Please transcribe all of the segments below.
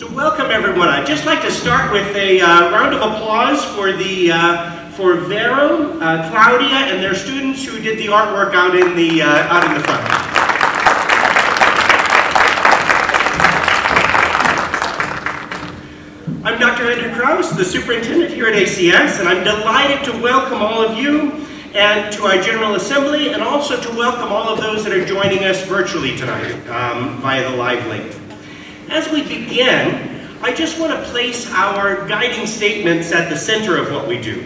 So welcome everyone. I'd just like to start with a uh, round of applause for the uh, for Vero, uh, Claudia, and their students who did the artwork out in the uh, out in the front. I'm Dr. Andrew Kraus, the superintendent here at ACS, and I'm delighted to welcome all of you and to our General Assembly, and also to welcome all of those that are joining us virtually tonight um, via the live link. As we begin, I just want to place our guiding statements at the center of what we do.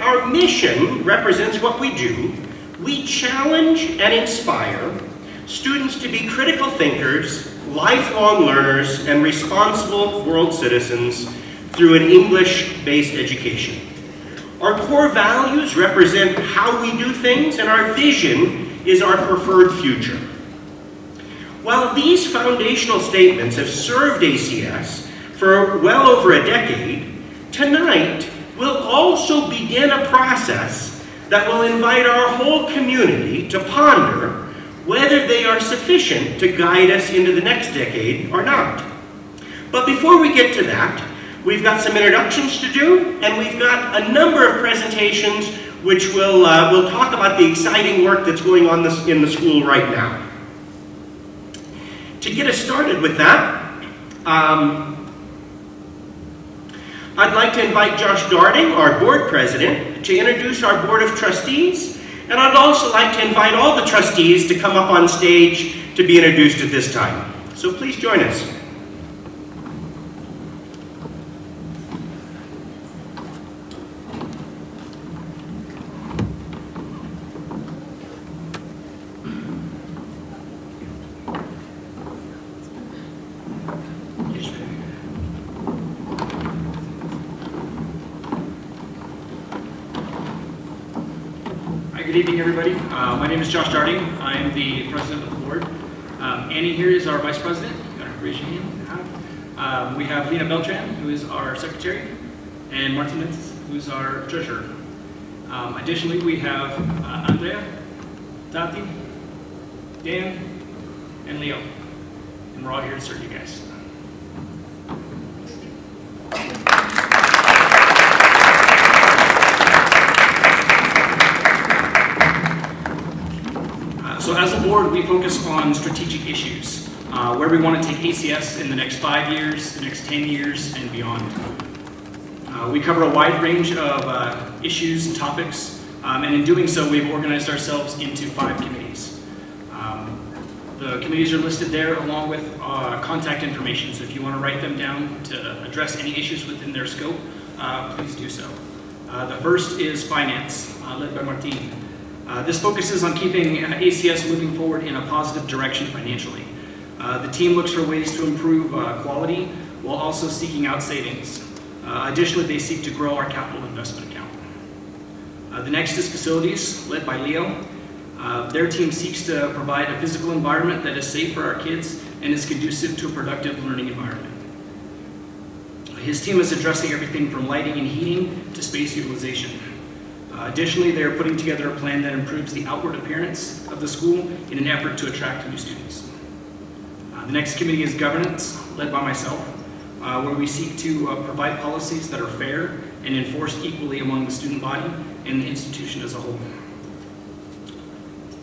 Our mission represents what we do. We challenge and inspire students to be critical thinkers, lifelong learners, and responsible world citizens through an English-based education. Our core values represent how we do things, and our vision is our preferred future. While these foundational statements have served ACS for well over a decade, tonight we'll also begin a process that will invite our whole community to ponder whether they are sufficient to guide us into the next decade or not. But before we get to that, we've got some introductions to do, and we've got a number of presentations which will, uh, will talk about the exciting work that's going on this, in the school right now. To get us started with that, um, I'd like to invite Josh Darding, our board president, to introduce our board of trustees, and I'd also like to invite all the trustees to come up on stage to be introduced at this time. So please join us. name is Josh Darding. I am the president of the board. Um, Annie here is our vice president. Raise your hand. Um, we have Lena Beltran, who is our secretary, and Martin Martinez, who is our treasurer. Um, additionally, we have uh, Andrea, Tati, Dan, and Leo. And we're all here to serve you guys. As a board, we focus on strategic issues, uh, where we want to take ACS in the next five years, the next 10 years, and beyond. Uh, we cover a wide range of uh, issues and topics, um, and in doing so, we've organized ourselves into five committees. Um, the committees are listed there along with uh, contact information, so if you want to write them down to address any issues within their scope, uh, please do so. Uh, the first is finance, led by Martine. Uh, this focuses on keeping ACS moving forward in a positive direction financially. Uh, the team looks for ways to improve uh, quality while also seeking out savings. Uh, additionally, they seek to grow our capital investment account. Uh, the next is facilities, led by Leo. Uh, their team seeks to provide a physical environment that is safe for our kids and is conducive to a productive learning environment. His team is addressing everything from lighting and heating to space utilization. Additionally, they are putting together a plan that improves the outward appearance of the school in an effort to attract new students. Uh, the next committee is governance, led by myself, uh, where we seek to uh, provide policies that are fair and enforced equally among the student body and the institution as a whole.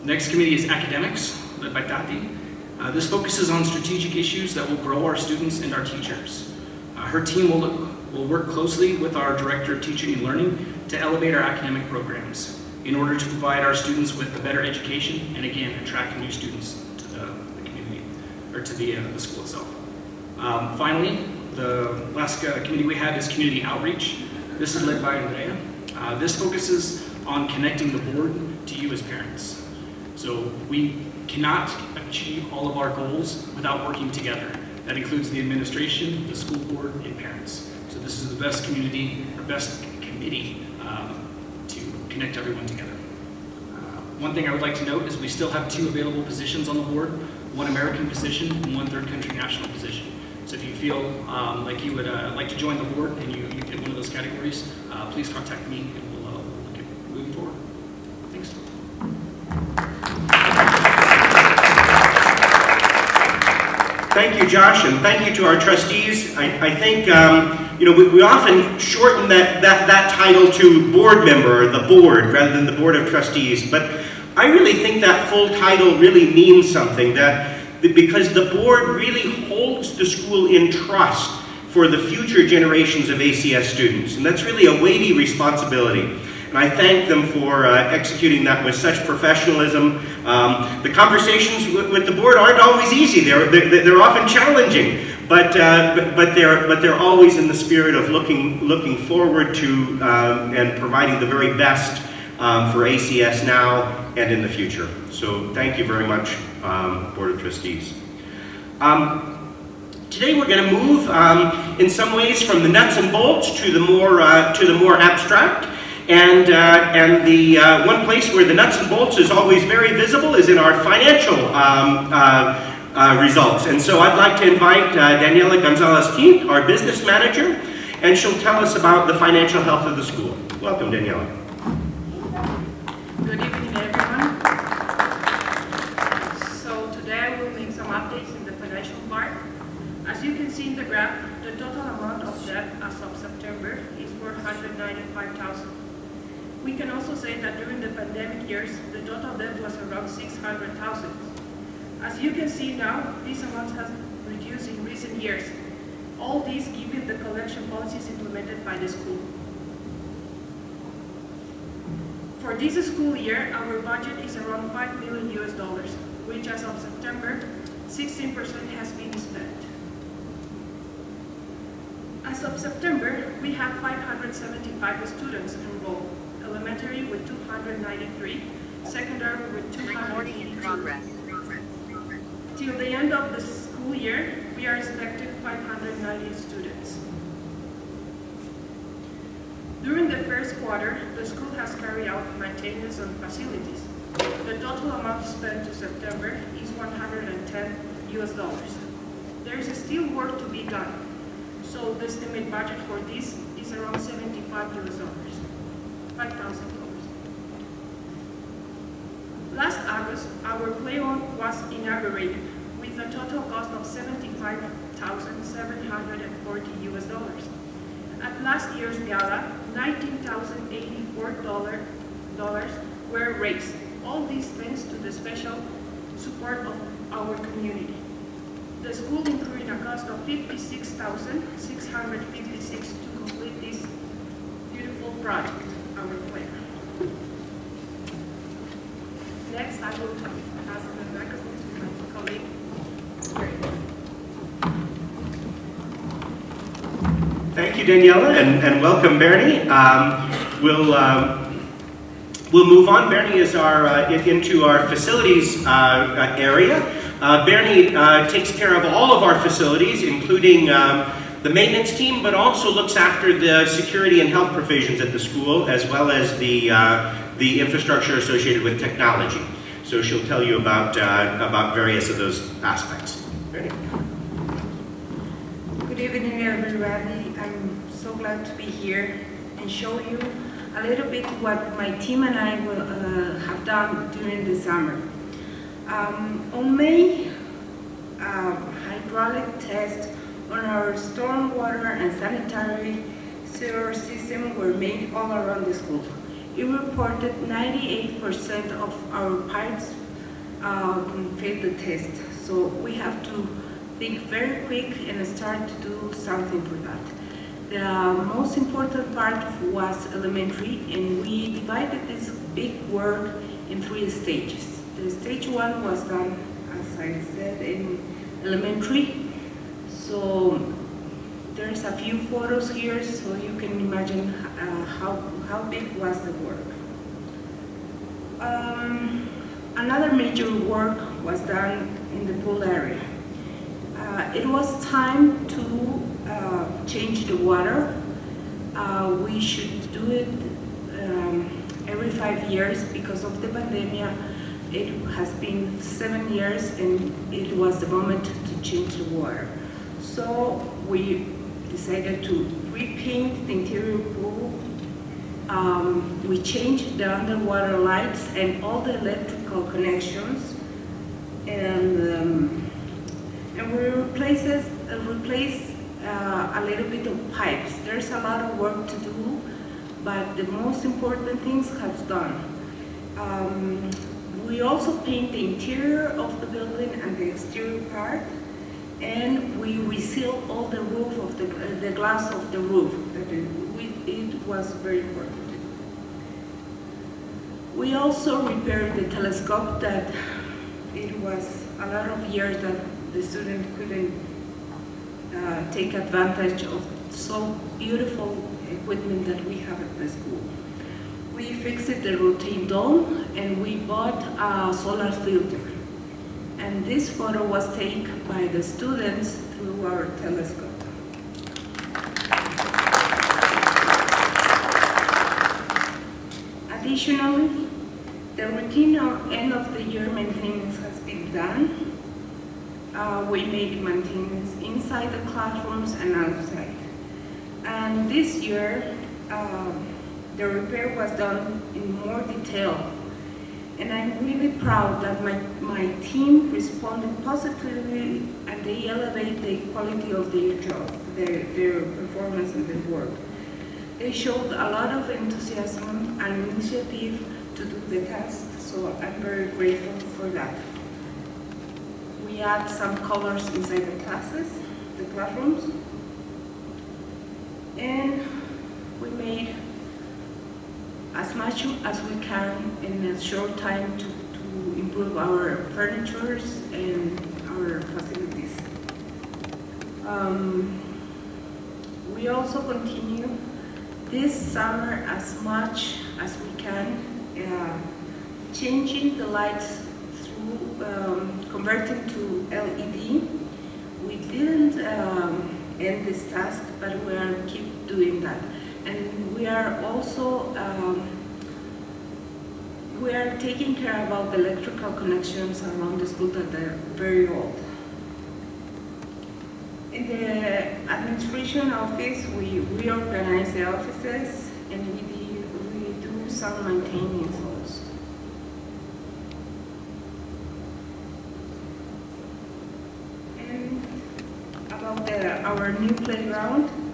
The next committee is academics, led by Tati. Uh, this focuses on strategic issues that will grow our students and our teachers. Uh, her team will, will work closely with our Director of Teaching and Learning to elevate our academic programs in order to provide our students with a better education and again attract new students to the, the community or to the, uh, the school itself. Um, finally, the last uh, committee we have is community outreach. This is led by Andrea. Uh, this focuses on connecting the board to you as parents. So we cannot achieve all of our goals without working together. That includes the administration, the school board, and parents. So this is the best community, or best committee connect everyone together. Uh, one thing I would like to note is we still have two available positions on the board, one American position and one third country national position. So if you feel um, like you would uh, like to join the board and you, you fit one of those categories, uh, please contact me and we'll, uh, look at moving forward. Thanks. Thank you, Josh, and thank you to our trustees. I, I think, um, you know, we, we often shorten that, that, that title to board member, or the board, rather than the board of trustees, but I really think that full title really means something, that, because the board really holds the school in trust for the future generations of ACS students, and that's really a weighty responsibility. And I thank them for uh, executing that with such professionalism. Um, the conversations with, with, the board aren't always easy. They're, they're, they're often challenging, but, uh, but, they're, but they're always in the spirit of looking, looking forward to um, and providing the very best um, for ACS now and in the future. So thank you very much, um, Board of Trustees. Um, Today we're going to move um, in some ways from the nuts and bolts to the more, uh, to the more abstract. And, uh, and the uh, one place where the nuts and bolts is always very visible is in our financial um, uh, results. And so I'd like to invite uh, Daniela Gonzalez-Quint, our business manager, and she'll tell us about the financial health of the school. Welcome, Daniela. Good evening, everyone. So today I will make some updates in the financial part. As you can see in the graph, the total amount of debt as of September is 495,000 we can also say that during the pandemic years, the total debt was around 600,000. As you can see now, this amount has reduced in recent years. All these given the collection policies implemented by the school. For this school year, our budget is around 5 million US dollars, which as of September, 16% has been spent. As of September, we have 575 students enrolled elementary with 293, secondary with 282. Till the end of the school year, we are expecting 590 students. During the first quarter, the school has carried out maintenance on facilities. The total amount spent to September is 110 US dollars. There is still work to be done, so the estimated budget for this is around 75 US dollars. $5,000. Last August, our playground was inaugurated with a total cost of 75,740 US dollars. At last year's gala, $19,084 were raised. All these thanks to the special support of our community. The school incurred a cost of $56,656 to complete this beautiful project our plan. Next, I will pass the microphone to my colleague. Thank you, Daniela, and, and welcome, Bernie. Um, we'll, um, we'll move on. Bernie is our, uh, into our facilities uh, area. Uh, Bernie uh, takes care of all of our facilities, including um, the maintenance team, but also looks after the security and health provisions at the school, as well as the, uh, the infrastructure associated with technology. So she'll tell you about, uh, about various of those aspects. Ready? Good evening, everybody. I'm so glad to be here and show you a little bit what my team and I will uh, have done during the summer. Um, on May, uh, hydraulic test on our stormwater and sanitary sewer system were made all around the school. It reported 98% of our pipes um, failed the test. So we have to think very quick and start to do something for that. The most important part was elementary, and we divided this big work in three stages. The stage one was done, as I said, in elementary, so there's a few photos here so you can imagine uh, how, how big was the work. Um, another major work was done in the pool area. Uh, it was time to uh, change the water. Uh, we should do it um, every five years because of the pandemic. It has been seven years and it was the moment to change the water. So we decided to repaint the interior pool. Um, we changed the underwater lights and all the electrical connections. And, um, and we replaces, uh, uh, a little bit of pipes. There's a lot of work to do, but the most important things have done. Um, we also paint the interior of the building and the exterior part, and we reseal all the roof of the, uh, the glass of the roof. It, it was very important. We also repaired the telescope that it was a lot of years that the student couldn't uh, take advantage of so beautiful equipment that we have at the school. We fixed the routine dome and we bought a solar filter. And this photo was taken by the students through our telescope. Additionally, the routine of end of the year maintenance has been done. Uh, we made maintenance inside the classrooms and outside. And this year, um, the repair was done in more detail. And I'm really proud that my, my team responded positively and they elevate the quality of their job, their, their performance and their work. They showed a lot of enthusiasm and initiative to do the task, so I'm very grateful for that. We add some colors inside the classes, the classrooms, and we made as much as we can in a short time to, to improve our furniture and our facilities. Um, we also continue this summer as much as we can, uh, changing the lights through um, converting to LED. We didn't um, end this task, but we are keep doing that. And we are also um, we are taking care about the electrical connections around the school that are very old. In the administration office, we reorganize the offices and we do, we do some maintenance also. And about the, our new playground,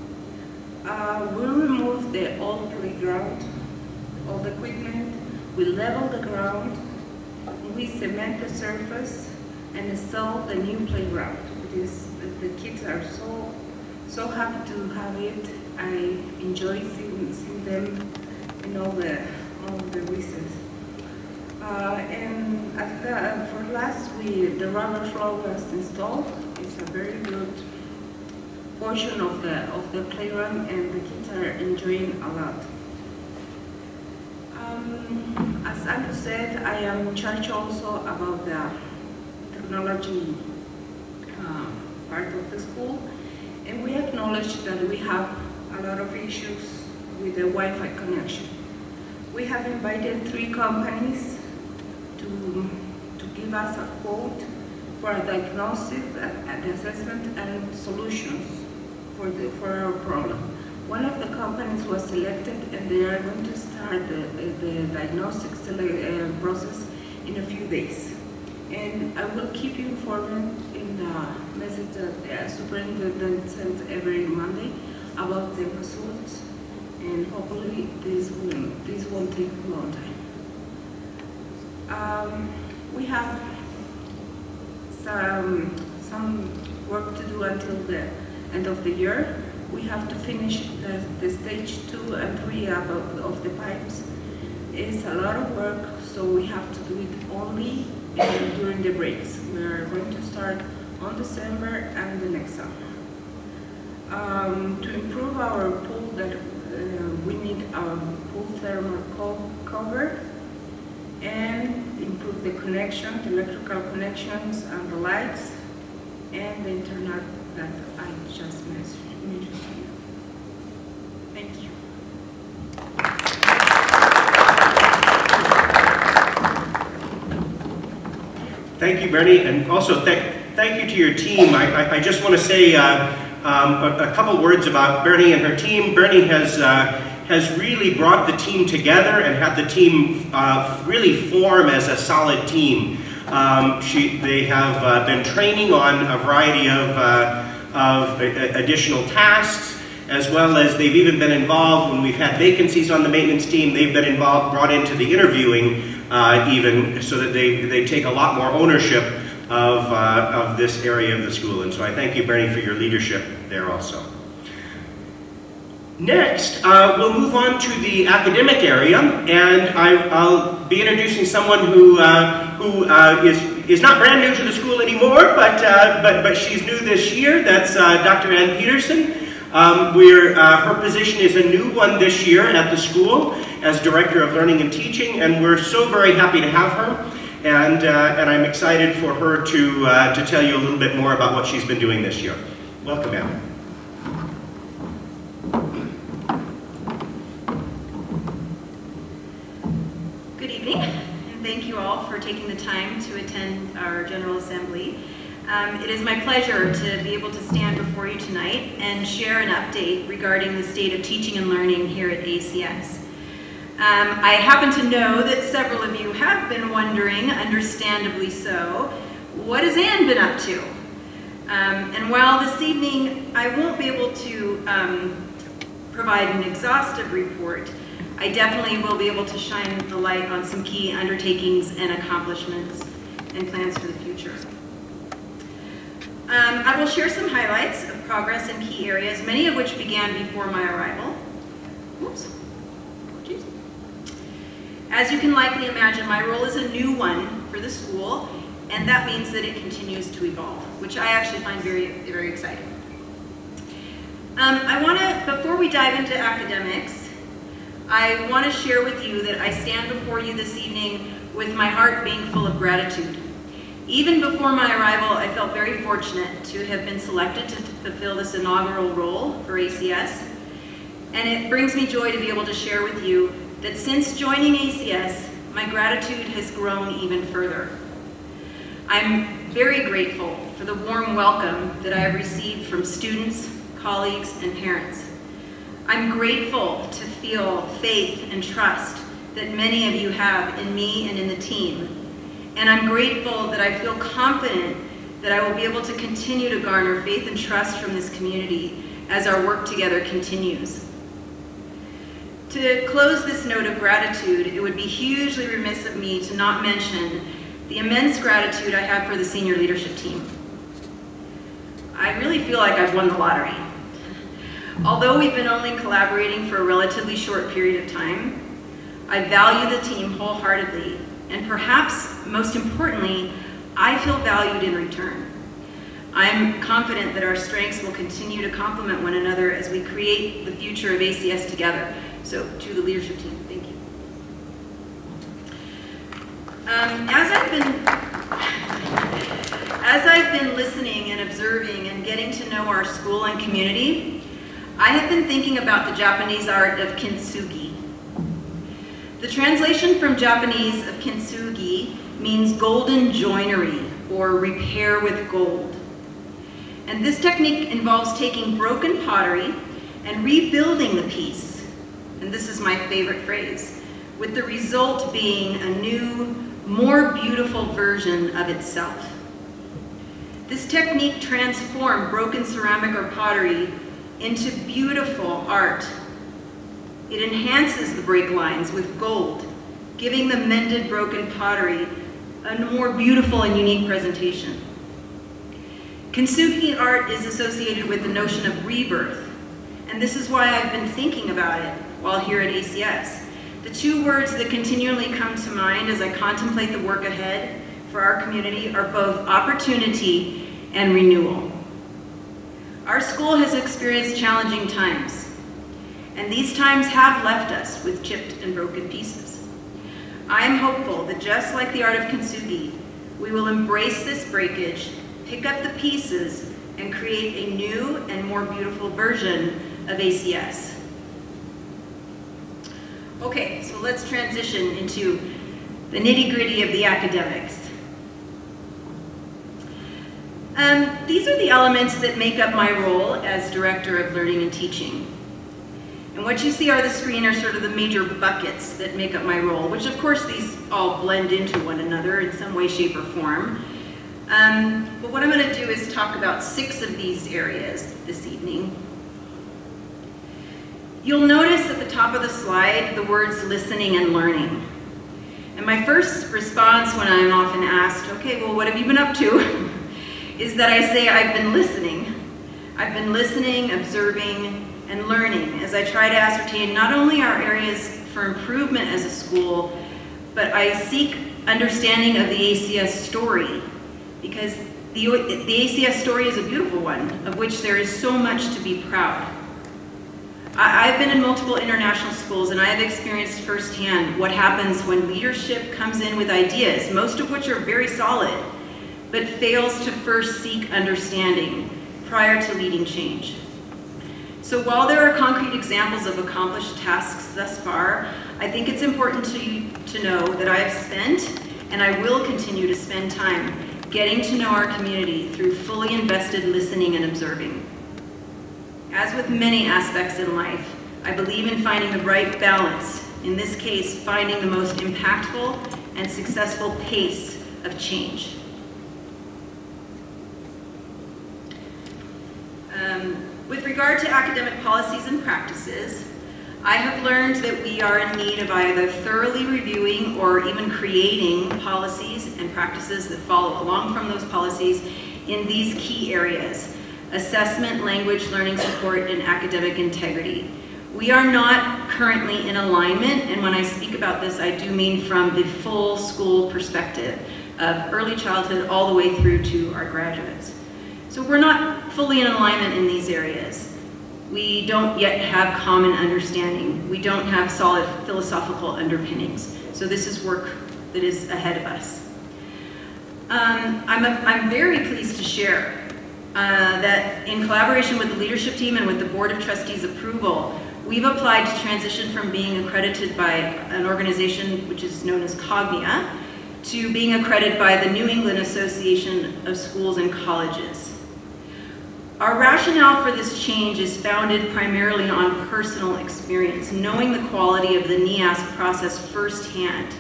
uh, we removed the old playground, all the equipment, we level the ground, we cement the surface, and install the new playground. The kids are so, so happy to have it. I enjoy seeing, seeing them in all the, all the recess. Uh, and the, for last, we, the rubber floor was installed. It's a very good portion of the, of the playground and the kids are enjoying a lot. Um, as Andrew said, I am in charge also about the technology uh, part of the school. And we acknowledge that we have a lot of issues with the Wi-Fi connection. We have invited three companies to, to give us a quote for a diagnosis, an assessment, and solutions for, the, our problem. One of the companies was selected and they are going to start the, the diagnostic uh, process in a few days. And I will keep you informed in the message that the superintendent sends every Monday about the results. And hopefully this will this won't take a long time. Um, we have some some work to do until the end of the year. We have to finish the, the stage two and three of, of the pipes. It's a lot of work, so we have to do it only during the breaks. We are going to start on December and the next summer. Um, to improve our pool, that uh, we need our pool thermal co cover and improve the connection, the electrical connections and the lights and the internet that I just mentioned. you. Thank you. Thank you, Bernie, and also thank, thank you to your team. I, I, I just want to say uh, um, a, a, couple words about Bernie and her team. Bernie has, uh, has really brought the team together and had the team uh, really form as a solid team. Um, she, they have uh, been training on a variety of, uh, of additional tasks, as well as they've even been involved when we've had vacancies on the maintenance team, they've been involved, brought into the interviewing uh, even, so that they, they take a lot more ownership of, uh, of this area of the school. And so I thank you, Bernie, for your leadership there also. Next, uh, we'll move on to the academic area, and I, will be introducing someone who, uh, who uh, is, is not brand new to the school anymore, but, uh, but, but she's new this year. That's uh, Dr. Ann Peterson. Um, we're, uh, her position is a new one this year at the school as Director of Learning and Teaching, and we're so very happy to have her. And, and I'm excited for her to, to tell you a little bit more about what she's been doing this year. Welcome, Ann. thank you all for taking the time to attend our General Assembly. Um, it is my pleasure to be able to stand before you tonight and share an update regarding the state of teaching and learning here at ACS. Um, I happen to know that several of you have been wondering, understandably so, what has Ann been up to? Um, and while this evening I won't be able to um, provide an exhaustive report, I definitely will be able to shine the light on some key undertakings and accomplishments and plans for the future. Um, I will share some highlights of progress in key areas, many of which began before my arrival. Oops. As you can likely imagine, my role is a new one for the school, and that means that it continues to evolve, which I actually find very, very exciting. Um, I want to, before we dive into academics, I want to share with you that I stand before you this evening with my heart being full of gratitude. Even before my arrival, I felt very fortunate to have been selected to fulfill this inaugural role for ACS. And it brings me joy to be able to share with you that since joining ACS, my gratitude has grown even further. I'm very grateful for the warm welcome that I have received from students, colleagues, and parents. I'm grateful to feel faith and trust that many of you have in me and in the team. And I'm grateful that I feel confident that I will be able to continue to garner faith and trust from this community as our work together continues. To close this note of gratitude, it would be hugely remiss of me to not mention the immense gratitude I have for the senior leadership team. I really feel like I've won the lottery. Although we've been only collaborating for a relatively short period of time, I value the team wholeheartedly, and perhaps most importantly, I feel valued in return. I'm confident that our strengths will continue to complement one another as we create the future of ACS together. So to the leadership team, thank you. Um, as I've been as I've been listening and observing and getting to know our school and community, I have been thinking about the Japanese art of kintsugi. The translation from Japanese of kintsugi means golden joinery or repair with gold. And this technique involves taking broken pottery and rebuilding the piece. And this is my favorite phrase, with the result being a new, more beautiful version of itself. This technique transformed broken ceramic or pottery into beautiful art. It enhances the break lines with gold, giving the mended broken pottery a more beautiful and unique presentation. Kintsugi art is associated with the notion of rebirth, and this is why I've been thinking about it while here at ACS. The two words that continually come to mind as I contemplate the work ahead for our community are both opportunity and renewal. Our school has experienced challenging times, and these times have left us with chipped and broken pieces. I am hopeful that just like the art of kintsugi, we will embrace this breakage, pick up the pieces, and create a new and more beautiful version of ACS. Okay, so let's transition into the nitty gritty of the academics. Um, these are the elements that make up my role as Director of Learning and Teaching. And what you see are the screen are sort of the major buckets that make up my role, which of course these all blend into one another in some way, shape, or form. Um, but what I'm going to do is talk about six of these areas this evening. You'll notice at the top of the slide the words listening and learning. And my first response when I'm often asked, okay, well, what have you been up to? is that I say I've been listening. I've been listening, observing, and learning as I try to ascertain not only our areas for improvement as a school, but I seek understanding of the ACS story because the, the ACS story is a beautiful one of which there is so much to be proud. I, I've been in multiple international schools and I have experienced firsthand what happens when leadership comes in with ideas, most of which are very solid, but fails to first seek understanding prior to leading change. So while there are concrete examples of accomplished tasks thus far, I think it's important to, to know that I have spent and I will continue to spend time getting to know our community through fully invested listening and observing. As with many aspects in life, I believe in finding the right balance, in this case, finding the most impactful and successful pace of change. Um, with regard to academic policies and practices, I have learned that we are in need of either thoroughly reviewing or even creating policies and practices that follow along from those policies in these key areas, assessment, language, learning support, and academic integrity. We are not currently in alignment, and when I speak about this, I do mean from the full school perspective of early childhood all the way through to our graduates. So we're not fully in alignment in these areas. We don't yet have common understanding. We don't have solid philosophical underpinnings. So this is work that is ahead of us. Um, I'm, a, I'm very pleased to share uh, that in collaboration with the leadership team and with the Board of Trustees approval, we've applied to transition from being accredited by an organization which is known as Cognia to being accredited by the New England Association of Schools and Colleges. Our rationale for this change is founded primarily on personal experience, knowing the quality of the NEASC process firsthand.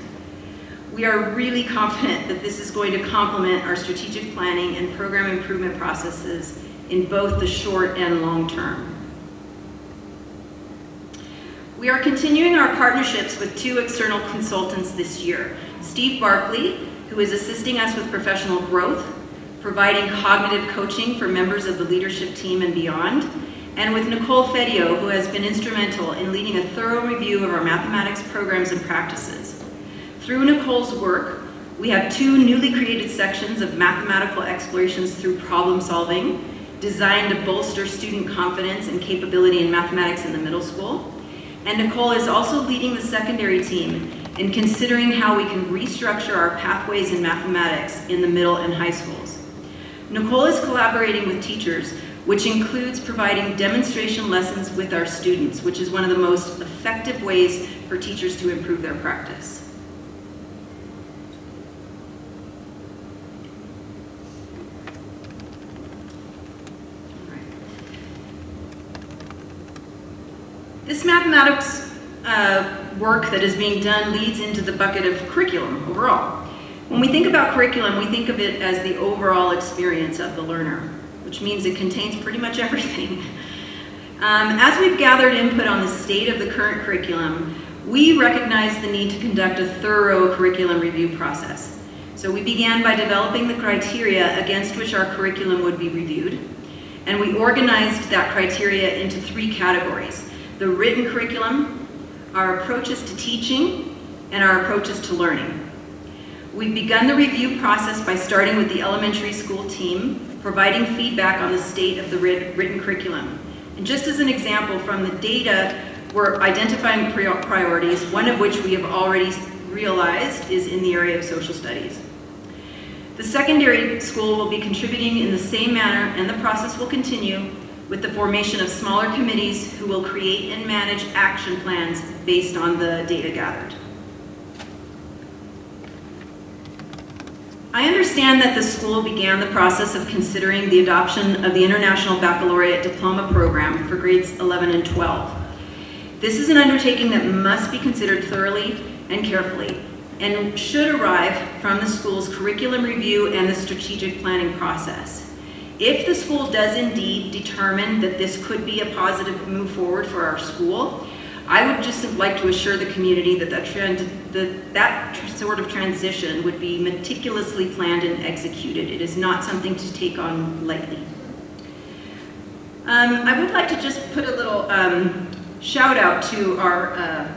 We are really confident that this is going to complement our strategic planning and program improvement processes in both the short and long term. We are continuing our partnerships with two external consultants this year. Steve Barkley, who is assisting us with professional growth providing cognitive coaching for members of the leadership team and beyond, and with Nicole Fedio, who has been instrumental in leading a thorough review of our mathematics programs and practices. Through Nicole's work, we have two newly created sections of mathematical explorations through problem solving, designed to bolster student confidence and capability in mathematics in the middle school. And Nicole is also leading the secondary team in considering how we can restructure our pathways in mathematics in the middle and high schools. Nicole is collaborating with teachers, which includes providing demonstration lessons with our students, which is one of the most effective ways for teachers to improve their practice. This mathematics uh, work that is being done leads into the bucket of curriculum overall. When we think about curriculum, we think of it as the overall experience of the learner, which means it contains pretty much everything. Um, as we've gathered input on the state of the current curriculum, we recognize the need to conduct a thorough curriculum review process. So we began by developing the criteria against which our curriculum would be reviewed, and we organized that criteria into three categories. The written curriculum, our approaches to teaching, and our approaches to learning. We've begun the review process by starting with the elementary school team, providing feedback on the state of the written curriculum. And just as an example, from the data, we're identifying priorities, one of which we have already realized is in the area of social studies. The secondary school will be contributing in the same manner, and the process will continue with the formation of smaller committees who will create and manage action plans based on the data gathered. I understand that the school began the process of considering the adoption of the International Baccalaureate Diploma Program for grades 11 and 12. This is an undertaking that must be considered thoroughly and carefully and should arrive from the school's curriculum review and the strategic planning process. If the school does indeed determine that this could be a positive move forward for our school, I would just like to assure the community that that, trend, that, sort of transition would be meticulously planned and executed. It is not something to take on lightly. Um, I would like to just put a little um, shout out to our uh,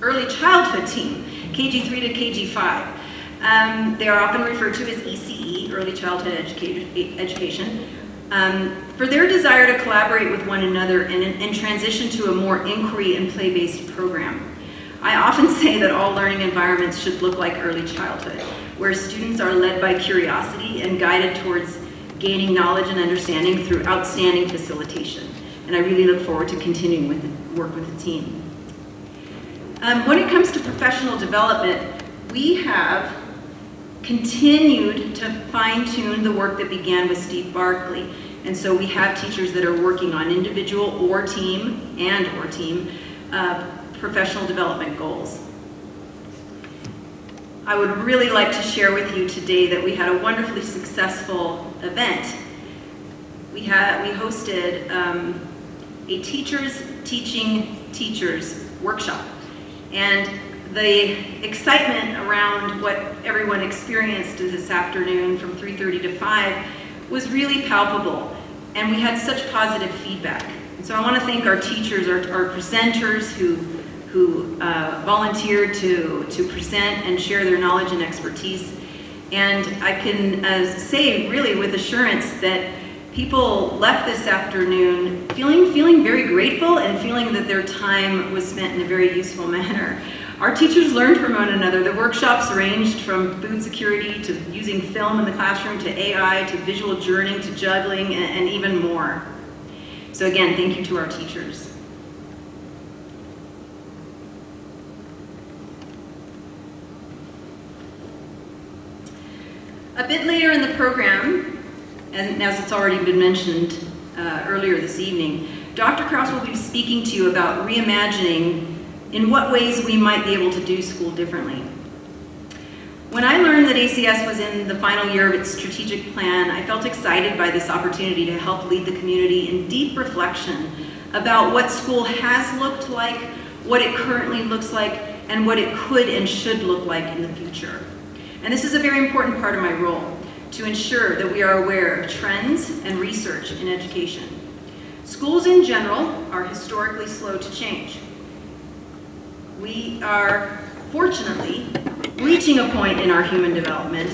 early childhood team, KG3 to KG5. Um, they are often referred to as ECE, Early Childhood Educa Education um, for their desire to collaborate with one another and, and transition to a more inquiry and play-based program. I often say that all learning environments should look like early childhood, where students are led by curiosity and guided towards gaining knowledge and understanding through outstanding facilitation. And I really look forward to continuing with the work with the team. Um, when it comes to professional development, we have continued to fine tune the work that began with Steve Barkley. And so we have teachers that are working on individual or team and or team uh, professional development goals. I would really like to share with you today that we had a wonderfully successful event. We, had, we hosted um, a teachers teaching teachers workshop. And the excitement around what everyone experienced this afternoon from 3.30 to 5 was really palpable. And we had such positive feedback. So I want to thank our teachers, our, our presenters who, who uh, volunteered to, to present and share their knowledge and expertise. And I can uh, say really with assurance that people left this afternoon feeling, feeling very grateful and feeling that their time was spent in a very useful manner. Our teachers learned from one another. The workshops ranged from food security to using film in the classroom to AI to visual journeying to juggling and, and even more. So again, thank you to our teachers. A bit later in the program, and as it's already been mentioned uh, earlier this evening, Dr. Kraus will be speaking to you about reimagining in what ways we might be able to do school differently. When I learned that ACS was in the final year of its strategic plan, I felt excited by this opportunity to help lead the community in deep reflection about what school has looked like, what it currently looks like, and what it could and should look like in the future. And this is a very important part of my role, to ensure that we are aware of trends and research in education. Schools in general are historically slow to change we are fortunately reaching a point in our human development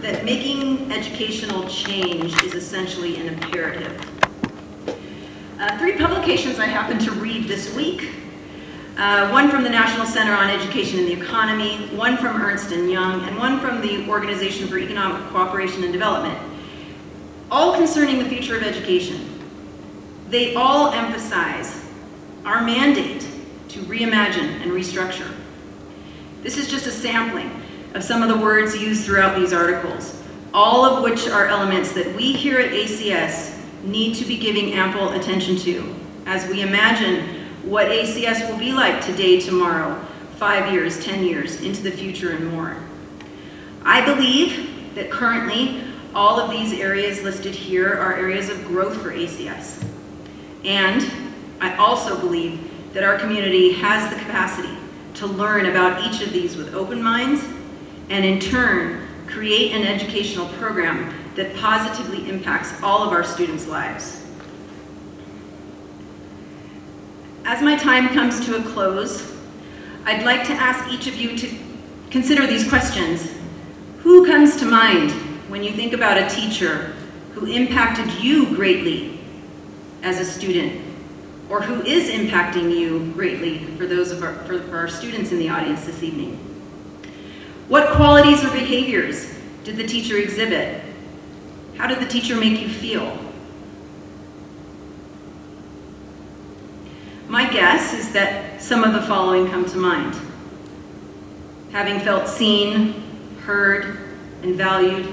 that making educational change is essentially an imperative. Uh, three publications I happened to read this week. Uh, one from the National Center on Education and the Economy, one from Ernst & Young, and one from the Organization for Economic Cooperation and Development, all concerning the future of education. They all emphasize our mandate to reimagine and restructure. This is just a sampling of some of the words used throughout these articles, all of which are elements that we here at ACS need to be giving ample attention to as we imagine what ACS will be like today, tomorrow, five years, 10 years, into the future and more. I believe that currently all of these areas listed here are areas of growth for ACS. And I also believe that our community has the capacity to learn about each of these with open minds and in turn create an educational program that positively impacts all of our students' lives. As my time comes to a close, I'd like to ask each of you to consider these questions. Who comes to mind when you think about a teacher who impacted you greatly as a student or who is impacting you greatly for those of our, for, for our students in the audience this evening? What qualities or behaviors did the teacher exhibit? How did the teacher make you feel? My guess is that some of the following come to mind. Having felt seen, heard, and valued,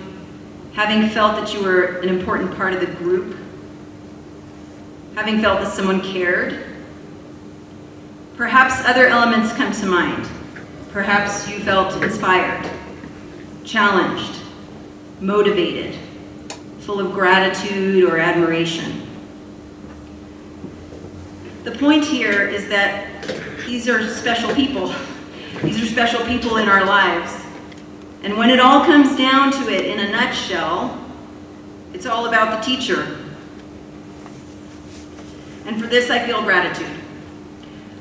having felt that you were an important part of the group, having felt that someone cared, Perhaps other elements come to mind. Perhaps you felt inspired, challenged, motivated, full of gratitude or admiration. The point here is that these are special people. These are special people in our lives. And when it all comes down to it in a nutshell, it's all about the teacher. And for this, I feel gratitude.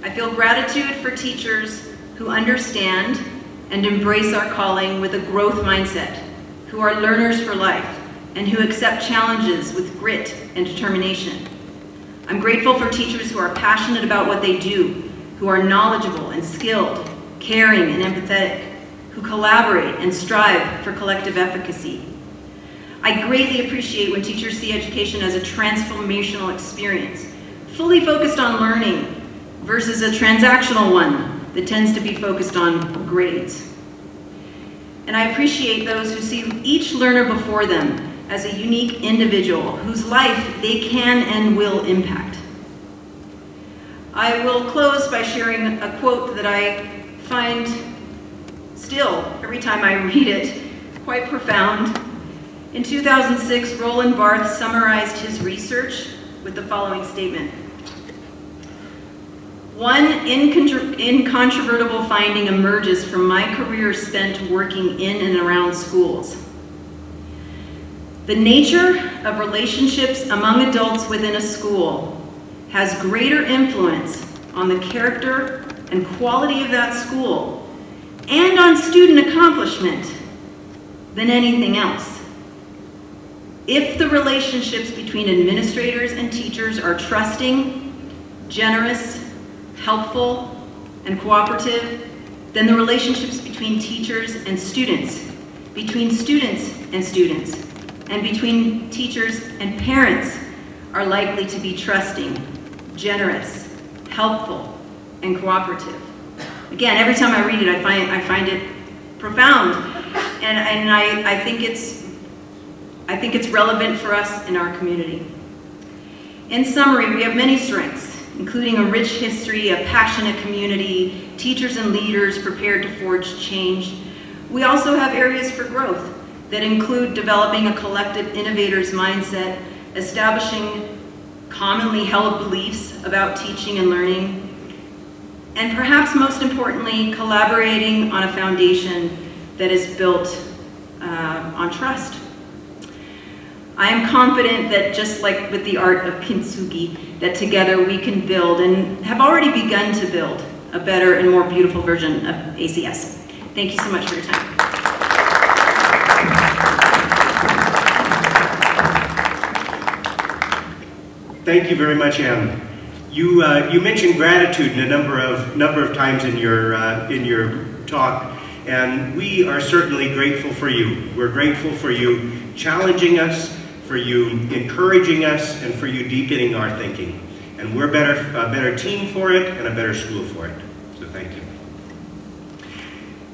I feel gratitude for teachers who understand and embrace our calling with a growth mindset, who are learners for life, and who accept challenges with grit and determination. I'm grateful for teachers who are passionate about what they do, who are knowledgeable and skilled, caring and empathetic, who collaborate and strive for collective efficacy. I greatly appreciate when teachers see education as a transformational experience, fully focused on learning versus a transactional one that tends to be focused on grades. And I appreciate those who see each learner before them as a unique individual whose life they can and will impact. I will close by sharing a quote that I find still, every time I read it, quite profound. In 2006, Roland Barth summarized his research with the following statement. One incontrovertible finding emerges from my career spent working in and around schools. The nature of relationships among adults within a school has greater influence on the character and quality of that school and on student accomplishment than anything else. If the relationships between administrators and teachers are trusting, generous, helpful, and cooperative, then the relationships between teachers and students, between students and students, and between teachers and parents are likely to be trusting, generous, helpful, and cooperative. Again, every time I read it, I find, I find it profound, and, and I, I, think it's, I think it's relevant for us in our community. In summary, we have many strengths, including a rich history, a passionate community, teachers and leaders prepared to forge change. We also have areas for growth that include developing a collective innovator's mindset, establishing commonly held beliefs about teaching and learning, and perhaps most importantly, collaborating on a foundation that is built uh, on trust. I am confident that just like with the art of kintsugi, that together we can build and have already begun to build a better and more beautiful version of ACS. Thank you so much for your time. Thank you very much, Ann. You, uh, you mentioned gratitude a number of, number of times in your, uh, in your talk, and we are certainly grateful for you. We're grateful for you challenging us, for you encouraging us, and for you deepening our thinking. And we're better, a better team for it and a better school for it. So thank you.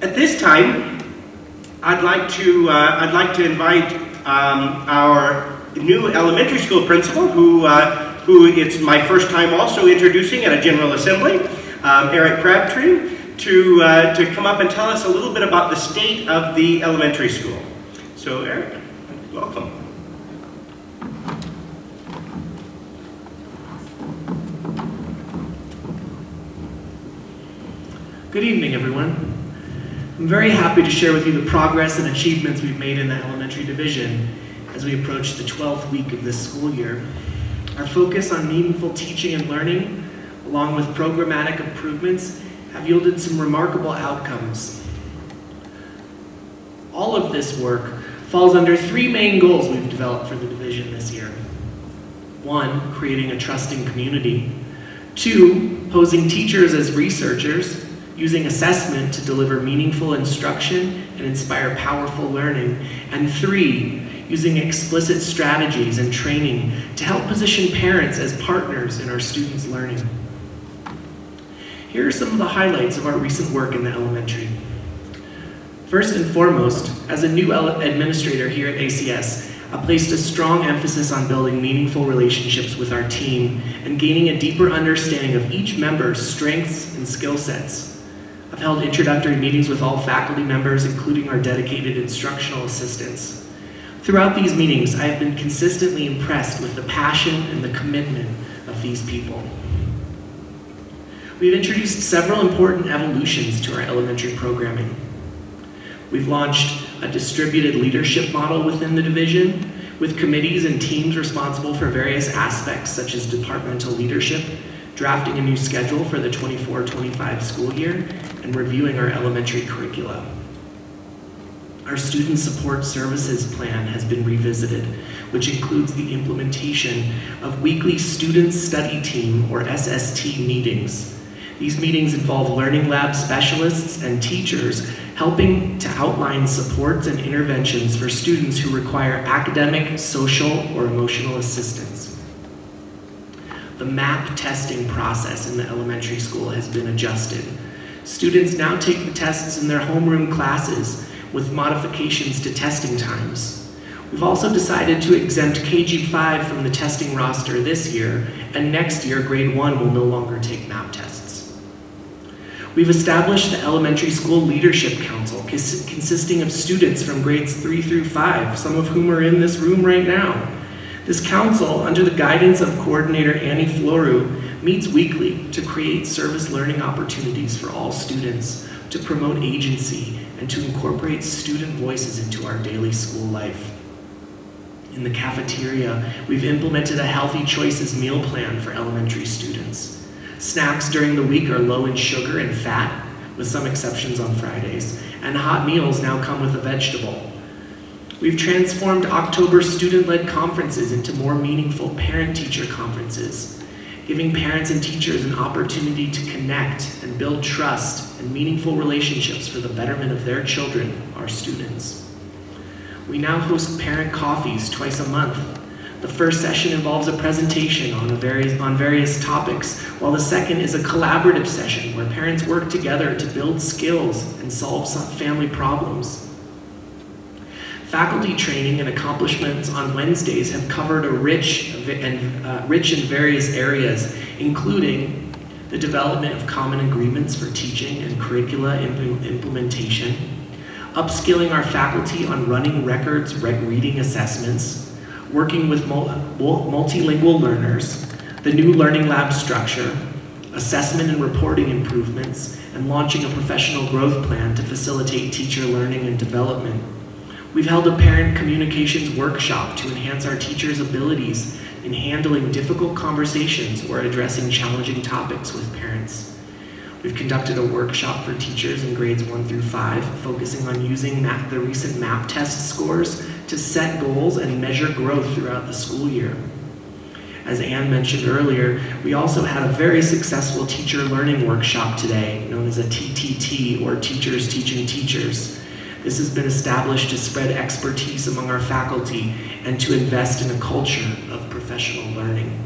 At this time, I'd like to, uh, I'd like to invite um, our new elementary school principal who, uh, who it's my first time also introducing at a General Assembly, um, Eric Crabtree, to, uh, to come up and tell us a little bit about the state of the elementary school. So Eric, welcome. Good evening, everyone. I'm very happy to share with you the progress and achievements we've made in the elementary division as we approach the 12th week of this school year. Our focus on meaningful teaching and learning, along with programmatic improvements, have yielded some remarkable outcomes. All of this work falls under three main goals we've developed for the division this year. One, creating a trusting community. Two, posing teachers as researchers, using assessment to deliver meaningful instruction and inspire powerful learning. And three, using explicit strategies and training to help position parents as partners in our students' learning. Here are some of the highlights of our recent work in the elementary. First and foremost, as a new administrator here at ACS, I placed a strong emphasis on building meaningful relationships with our team and gaining a deeper understanding of each member's strengths and skill sets. Held introductory meetings with all faculty members, including our dedicated instructional assistants. Throughout these meetings, I have been consistently impressed with the passion and the commitment of these people. We've introduced several important evolutions to our elementary programming. We've launched a distributed leadership model within the division with committees and teams responsible for various aspects such as departmental leadership, drafting a new schedule for the 24-25 school year, and reviewing our elementary curricula. Our Student Support Services Plan has been revisited, which includes the implementation of weekly Student Study Team, or SST, meetings. These meetings involve Learning Lab specialists and teachers helping to outline supports and interventions for students who require academic, social, or emotional assistance. The MAP testing process in the elementary school has been adjusted. Students now take the tests in their homeroom classes with modifications to testing times. We've also decided to exempt KG5 from the testing roster this year, and next year grade 1 will no longer take MAP tests. We've established the Elementary School Leadership Council, consisting of students from grades 3 through 5, some of whom are in this room right now. This council, under the guidance of coordinator Annie Floru, meets weekly to create service learning opportunities for all students, to promote agency, and to incorporate student voices into our daily school life. In the cafeteria, we've implemented a healthy choices meal plan for elementary students. Snacks during the week are low in sugar and fat, with some exceptions on Fridays, and hot meals now come with a vegetable. We've transformed October student-led conferences into more meaningful parent-teacher conferences, giving parents and teachers an opportunity to connect and build trust and meaningful relationships for the betterment of their children, our students. We now host parent coffees twice a month. The first session involves a presentation on, various, on various topics, while the second is a collaborative session where parents work together to build skills and solve some family problems. Faculty training and accomplishments on Wednesdays have covered a rich and uh, rich in various areas, including the development of common agreements for teaching and curricula imp implementation, upskilling our faculty on running records, reading assessments, working with mul multilingual learners, the new learning lab structure, assessment and reporting improvements, and launching a professional growth plan to facilitate teacher learning and development. We've held a parent communications workshop to enhance our teachers' abilities in handling difficult conversations or addressing challenging topics with parents. We've conducted a workshop for teachers in grades 1 through 5, focusing on using the recent MAP test scores to set goals and measure growth throughout the school year. As Ann mentioned earlier, we also had a very successful teacher learning workshop today, known as a TTT, or Teachers Teaching Teachers. This has been established to spread expertise among our faculty and to invest in a culture of professional learning.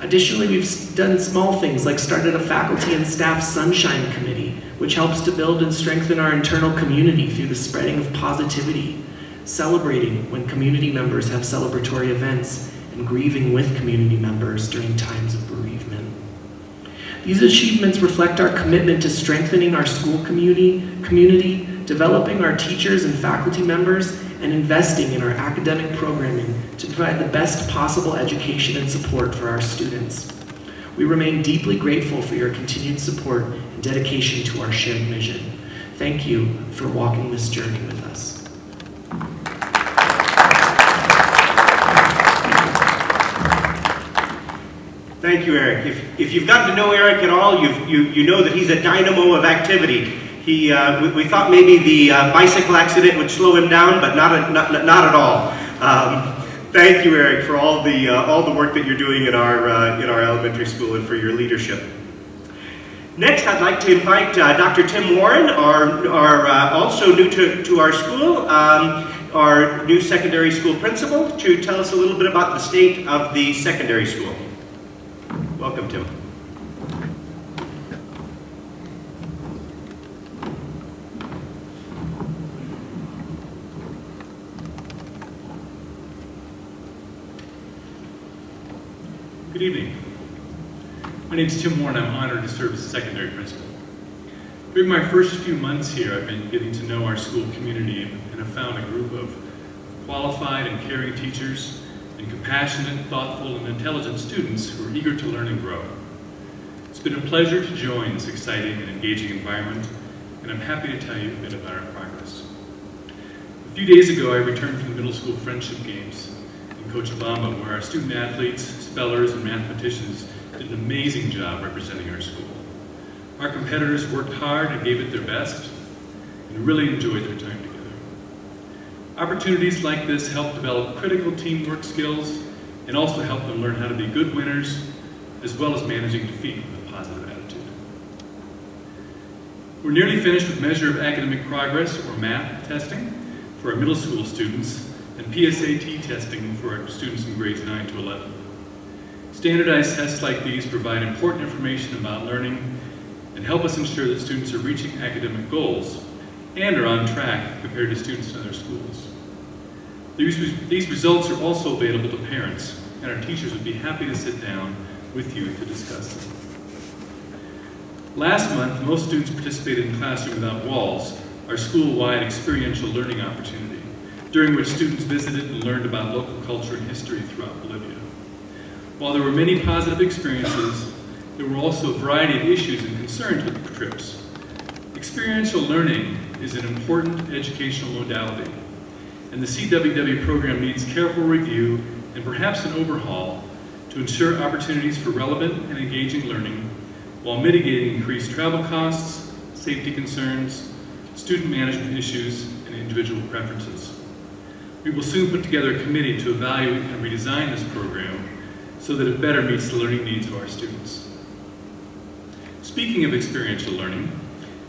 Additionally, we've done small things like started a faculty and staff sunshine committee, which helps to build and strengthen our internal community through the spreading of positivity, celebrating when community members have celebratory events, and grieving with community members during times of bereavement. These achievements reflect our commitment to strengthening our school community, community developing our teachers and faculty members, and investing in our academic programming to provide the best possible education and support for our students. We remain deeply grateful for your continued support and dedication to our shared mission. Thank you for walking this journey with us. Thank you, Eric. If, if you've gotten to know Eric at all, you've, you, you know that he's a dynamo of activity. He, uh, we, we, thought maybe the uh, bicycle accident would slow him down, but not, a, not, not at all. Um, thank you, Eric, for all the, uh, all the work that you're doing in our, uh, in our elementary school and for your leadership. Next, I'd like to invite uh, Dr. Tim Warren, our, our uh, also new to, to our school, um, our new secondary school principal, to tell us a little bit about the state of the secondary school. Welcome, Tim. Good evening. My name is Tim and I'm honored to serve as a secondary principal. During my first few months here, I've been getting to know our school community and have found a group of qualified and caring teachers and compassionate, thoughtful, and intelligent students who are eager to learn and grow. It's been a pleasure to join this exciting and engaging environment, and I'm happy to tell you a bit about our progress. A few days ago, I returned from the middle school friendship games in Cochabamba, where our student athletes, spellers, and mathematicians did an amazing job representing our school. Our competitors worked hard and gave it their best, and really enjoyed their time together. Opportunities like this help develop critical teamwork skills and also help them learn how to be good winners, as well as managing defeat with a positive attitude. We're nearly finished with Measure of Academic Progress, or MAP, testing for our middle school students and PSAT testing for students in grades 9 to 11. Standardized tests like these provide important information about learning and help us ensure that students are reaching academic goals and are on track compared to students in other schools. These, these results are also available to parents, and our teachers would be happy to sit down with you to discuss them. Last month, most students participated in Classroom Without Walls, our school-wide experiential learning opportunity, during which students visited and learned about local culture and history throughout Bolivia. While there were many positive experiences, there were also a variety of issues and concerns with the trips. Experiential learning is an important educational modality, and the CWW program needs careful review and perhaps an overhaul to ensure opportunities for relevant and engaging learning while mitigating increased travel costs, safety concerns, student management issues, and individual preferences. We will soon put together a committee to evaluate and redesign this program so that it better meets the learning needs of our students. Speaking of experiential learning,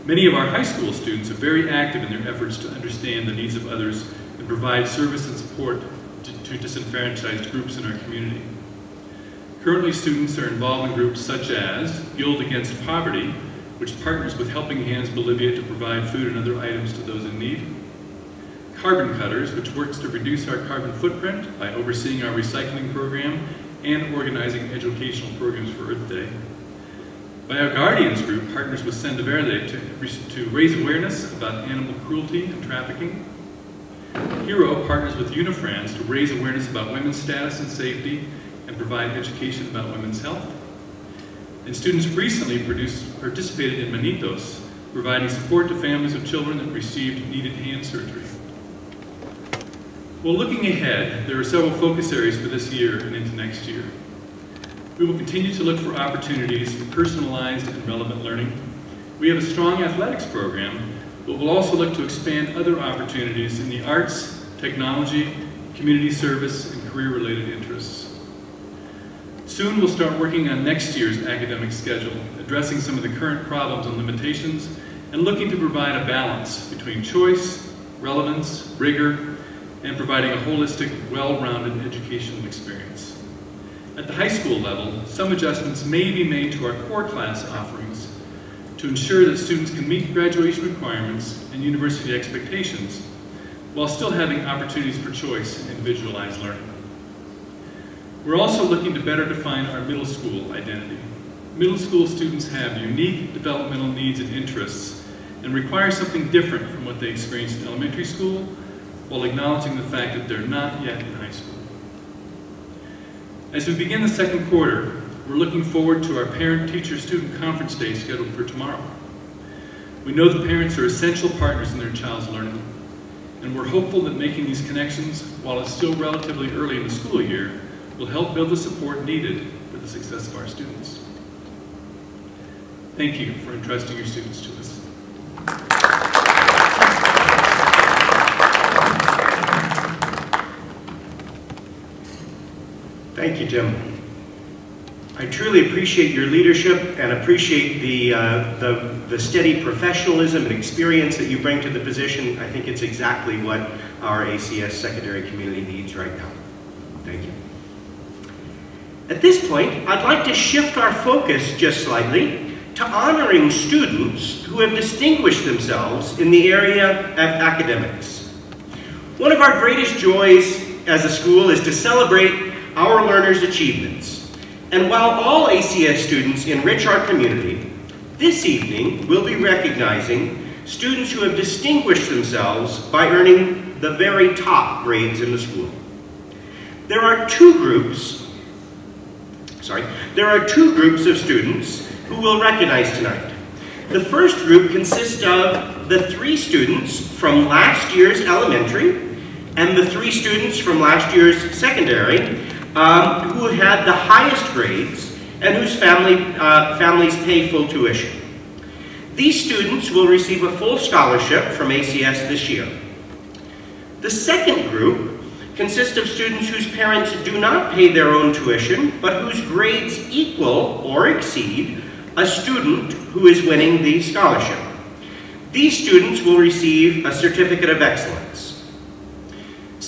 many of our high school students are very active in their efforts to understand the needs of others and provide service and support to, to disenfranchised groups in our community. Currently, students are involved in groups such as Guild Against Poverty, which partners with Helping Hands Bolivia to provide food and other items to those in need. Carbon Cutters, which works to reduce our carbon footprint by overseeing our recycling program and organizing educational programs for Earth Day. BioGuardians Group partners with Senda Verde to, to raise awareness about animal cruelty and trafficking. HERO partners with Unifranz to raise awareness about women's status and safety and provide education about women's health. And students recently produced, participated in Manitos, providing support to families of children that received needed hand surgery. Well, looking ahead, there are several focus areas for this year and into next year. We will continue to look for opportunities for personalized and relevant learning. We have a strong athletics program, but we'll also look to expand other opportunities in the arts, technology, community service, and career-related interests. Soon we'll start working on next year's academic schedule, addressing some of the current problems and limitations, and looking to provide a balance between choice, relevance, rigor, and providing a holistic, well-rounded educational experience. At the high school level, some adjustments may be made to our core class offerings to ensure that students can meet graduation requirements and university expectations while still having opportunities for choice and individualized learning. We're also looking to better define our middle school identity. Middle school students have unique developmental needs and interests and require something different from what they experienced in elementary school while acknowledging the fact that they're not yet in high school. As we begin the second quarter, we're looking forward to our parent-teacher-student conference day scheduled for tomorrow. We know that parents are essential partners in their child's learning, and we're hopeful that making these connections, while it's still relatively early in the school year, will help build the support needed for the success of our students. Thank you for entrusting your students to us. Thank you, Tim. I truly appreciate your leadership and appreciate the, uh, the, the steady professionalism and experience that you bring to the position. I think it's exactly what our ACS secondary community needs right now. Thank you. At this point, I'd like to shift our focus just slightly to honoring students who have distinguished themselves in the area of academics. One of our greatest joys as a school is to celebrate our learners' achievements. And while all ACS students enrich our community, this evening we'll be recognizing students who have distinguished themselves by earning the very top grades in the school. There are two groups, sorry, there are two groups of students who we'll recognize tonight. The first group consists of the three students from last year's elementary and the three students from last year's secondary um, who had the highest grades and whose family, uh, families pay full tuition. These students will receive a full scholarship from ACS this year. The second group consists of students whose parents do not pay their own tuition, but whose grades equal or exceed a student who is winning the scholarship. These students will receive a Certificate of Excellence.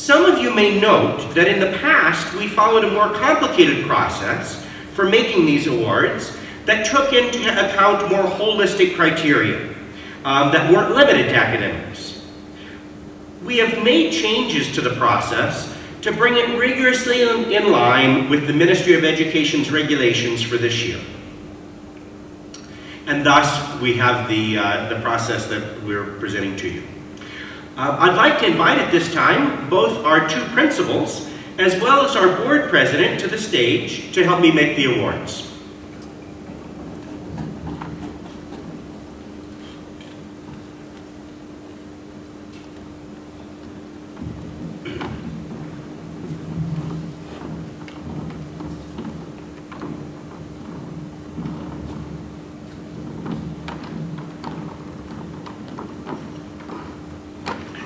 Some of you may note that in the past we followed a more complicated process for making these awards that took into account more holistic criteria um, that weren't limited to academics. We have made changes to the process to bring it rigorously in, in line with the Ministry of Education's regulations for this year. And thus, we have the, uh, the process that we're presenting to you. Uh, I'd like to invite at this time both our two principals as well as our board president to the stage to help me make the awards.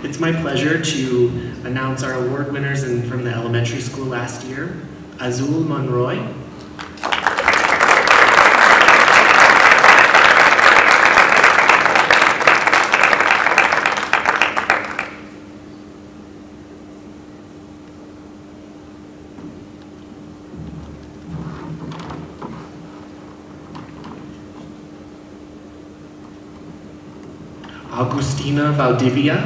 It's my pleasure to announce our award winners in, from the elementary school last year. Azul Monroy, Augustina Valdivia,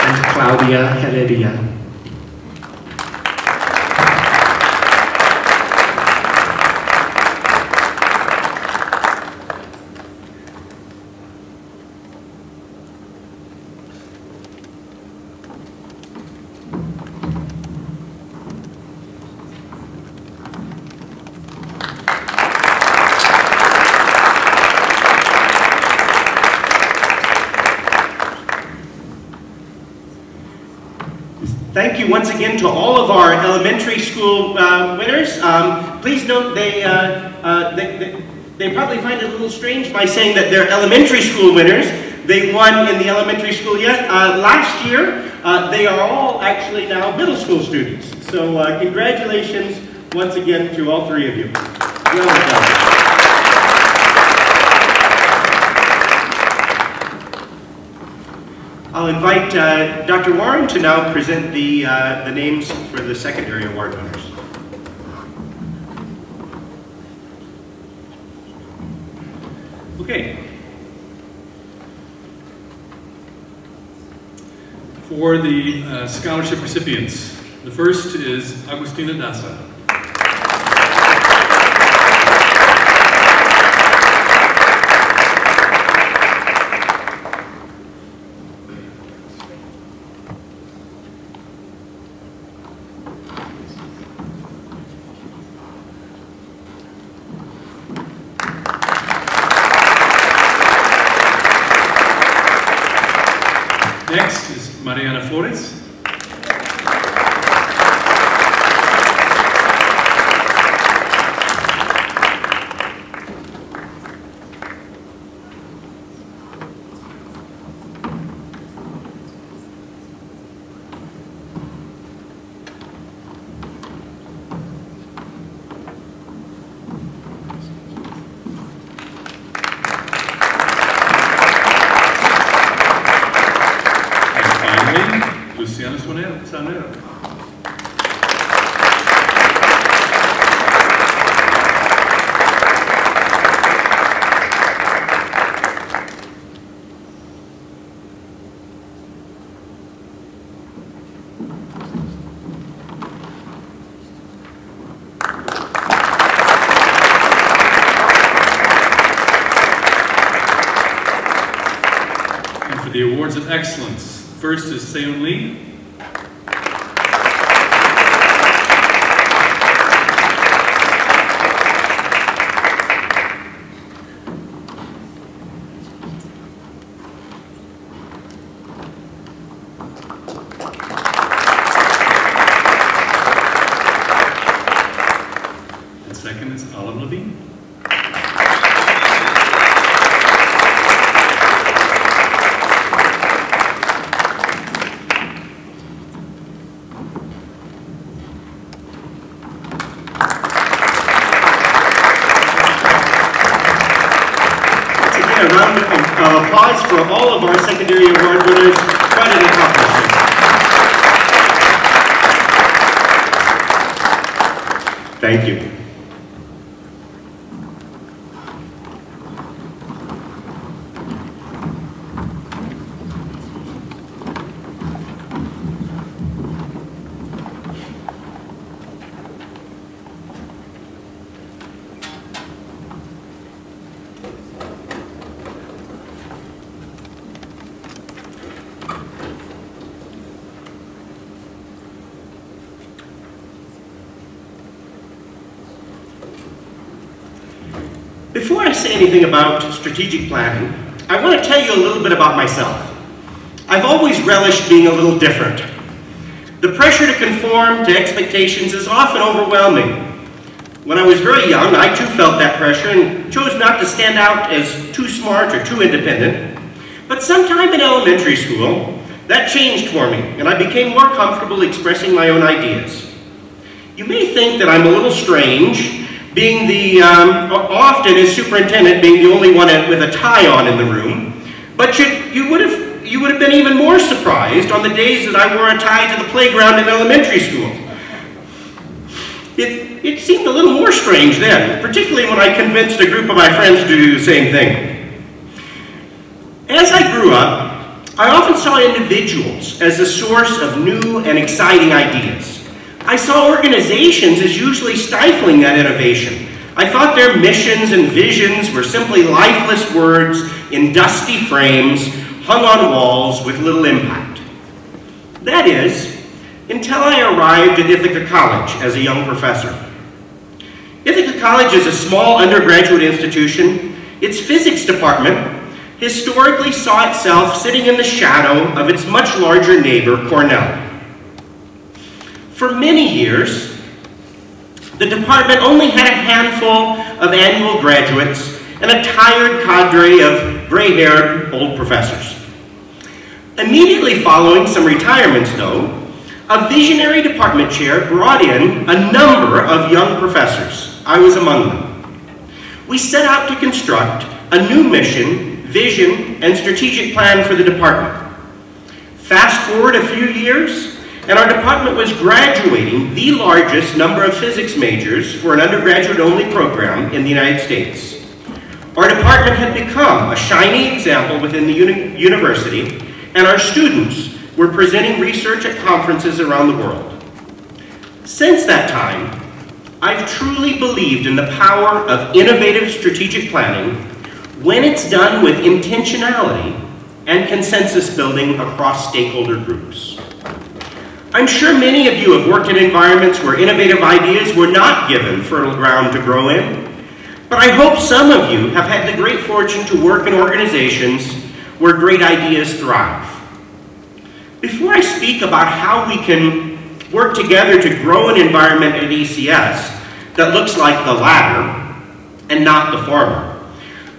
and Claudia Heredia. Thank you once again to all of our elementary school uh, winners. Um, please note they, uh, uh, they, they, they probably find it a little strange by saying that they're elementary school winners. They won in the elementary school yet. Uh, last year, uh, they are all actually now middle school students. So uh, congratulations once again to all three of you. Well done. I'll invite uh, Dr. Warren to now present the, uh, the names for the secondary award winners. Okay. For the uh, scholarship recipients, the first is Agustina Daza. First is Seon Lee. And second is Olive Levine. Once again, a round of applause for all of our secondary award winners. Quite an accomplishment. Thank you. Before I say anything about strategic planning, I want to tell you a little bit about myself. I've always relished being a little different. The pressure to conform to expectations is often overwhelming. When I was very young, I too felt that pressure and chose not to stand out as too smart or too independent. But sometime in elementary school, that changed for me, and I became more comfortable expressing my own ideas. You may think that I'm a little strange, being the, um, often as superintendent, being the only one with a tie on in the room, but you, you, would have, you would have been even more surprised on the days that I wore a tie to the playground in elementary school. It, it seemed a little more strange then, particularly when I convinced a group of my friends to do the same thing. As I grew up, I often saw individuals as a source of new and exciting ideas. I saw organizations as usually stifling that innovation. I thought their missions and visions were simply lifeless words in dusty frames hung on walls with little impact. That is, until I arrived at Ithaca College as a young professor. Ithaca College is a small undergraduate institution. Its physics department historically saw itself sitting in the shadow of its much larger neighbor, Cornell. For many years, the department only had a handful of annual graduates and a tired cadre of gray-haired old professors. Immediately following some retirements, though, a visionary department chair brought in a number of young professors. I was among them. We set out to construct a new mission, vision, and strategic plan for the department. Fast forward a few years, and our department was graduating the largest number of physics majors for an undergraduate-only program in the United States. Our department had become a shining example within the uni university, and our students were presenting research at conferences around the world. Since that time, I've truly believed in the power of innovative strategic planning when it's done with intentionality and consensus building across stakeholder groups. I'm sure many of you have worked in environments where innovative ideas were not given fertile ground to grow in, but I hope some of you have had the great fortune to work in organizations where great ideas thrive. Before I speak about how we can work together to grow an environment at ACS that looks like the latter and not the former,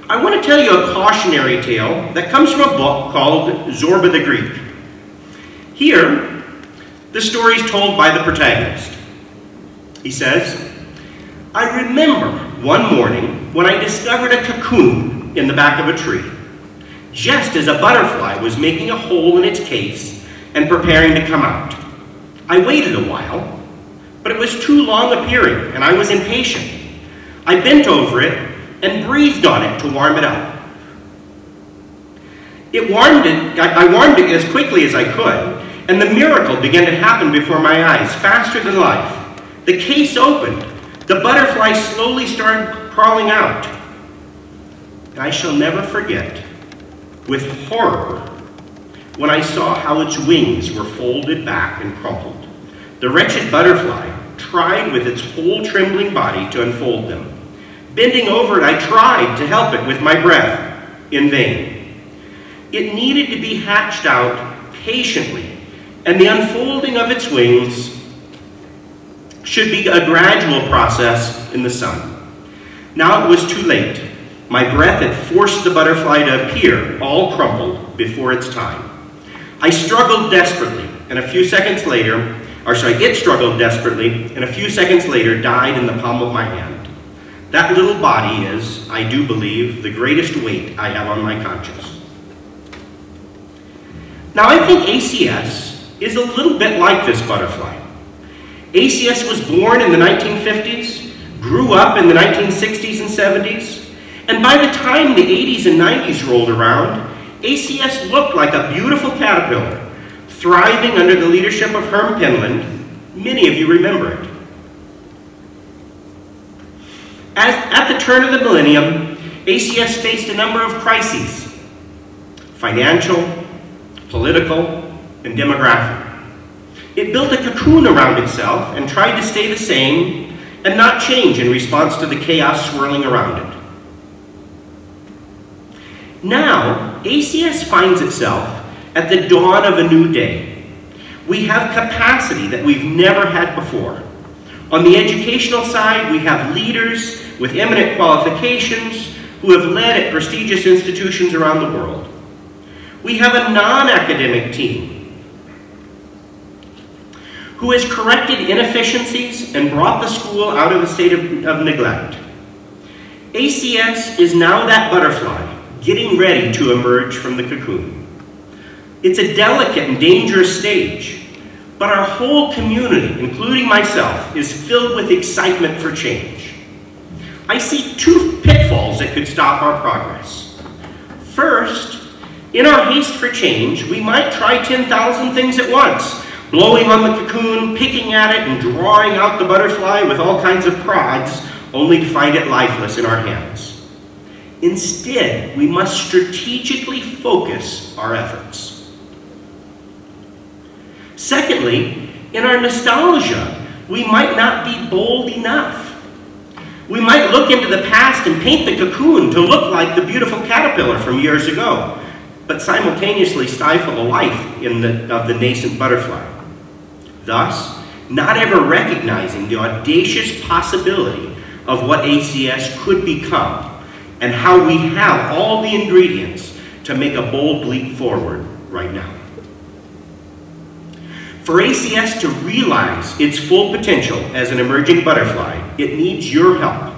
I want to tell you a cautionary tale that comes from a book called Zorba the Greek. Here, the story is told by the protagonist. He says, I remember one morning when I discovered a cocoon in the back of a tree, just as a butterfly was making a hole in its case and preparing to come out. I waited a while, but it was too long appearing, and I was impatient. I bent over it and breathed on it to warm it up. It warmed it, I warmed it as quickly as I could, and the miracle began to happen before my eyes, faster than life. The case opened. The butterfly slowly started crawling out. I shall never forget, with horror, when I saw how its wings were folded back and crumpled. The wretched butterfly tried with its whole trembling body to unfold them. Bending over it, I tried to help it with my breath, in vain. It needed to be hatched out patiently, and the unfolding of its wings should be a gradual process in the sun. Now it was too late. My breath had forced the butterfly to appear, all crumpled, before its time. I struggled desperately, and a few seconds later, or sorry, it struggled desperately, and a few seconds later died in the palm of my hand. That little body is, I do believe, the greatest weight I have on my conscience. Now I think ACS is a little bit like this butterfly. ACS was born in the 1950s, grew up in the 1960s and 70s, and by the time the 80s and 90s rolled around, ACS looked like a beautiful caterpillar, thriving under the leadership of Herm Penland. Many of you remember it. As, at the turn of the millennium, ACS faced a number of crises, financial, political, and demographic. It built a cocoon around itself and tried to stay the same and not change in response to the chaos swirling around it. Now, ACS finds itself at the dawn of a new day. We have capacity that we've never had before. On the educational side, we have leaders with eminent qualifications who have led at prestigious institutions around the world. We have a non-academic team who has corrected inefficiencies and brought the school out of a state of, of neglect. ACS is now that butterfly getting ready to emerge from the cocoon. It's a delicate and dangerous stage, but our whole community, including myself, is filled with excitement for change. I see two pitfalls that could stop our progress. First, in our haste for change, we might try 10,000 things at once, blowing on the cocoon, picking at it, and drawing out the butterfly with all kinds of prods, only to find it lifeless in our hands. Instead, we must strategically focus our efforts. Secondly, in our nostalgia, we might not be bold enough. We might look into the past and paint the cocoon to look like the beautiful caterpillar from years ago, but simultaneously stifle the life in the, of the nascent butterfly. Thus, not ever recognizing the audacious possibility of what ACS could become and how we have all the ingredients to make a bold leap forward right now. For ACS to realize its full potential as an emerging butterfly, it needs your help.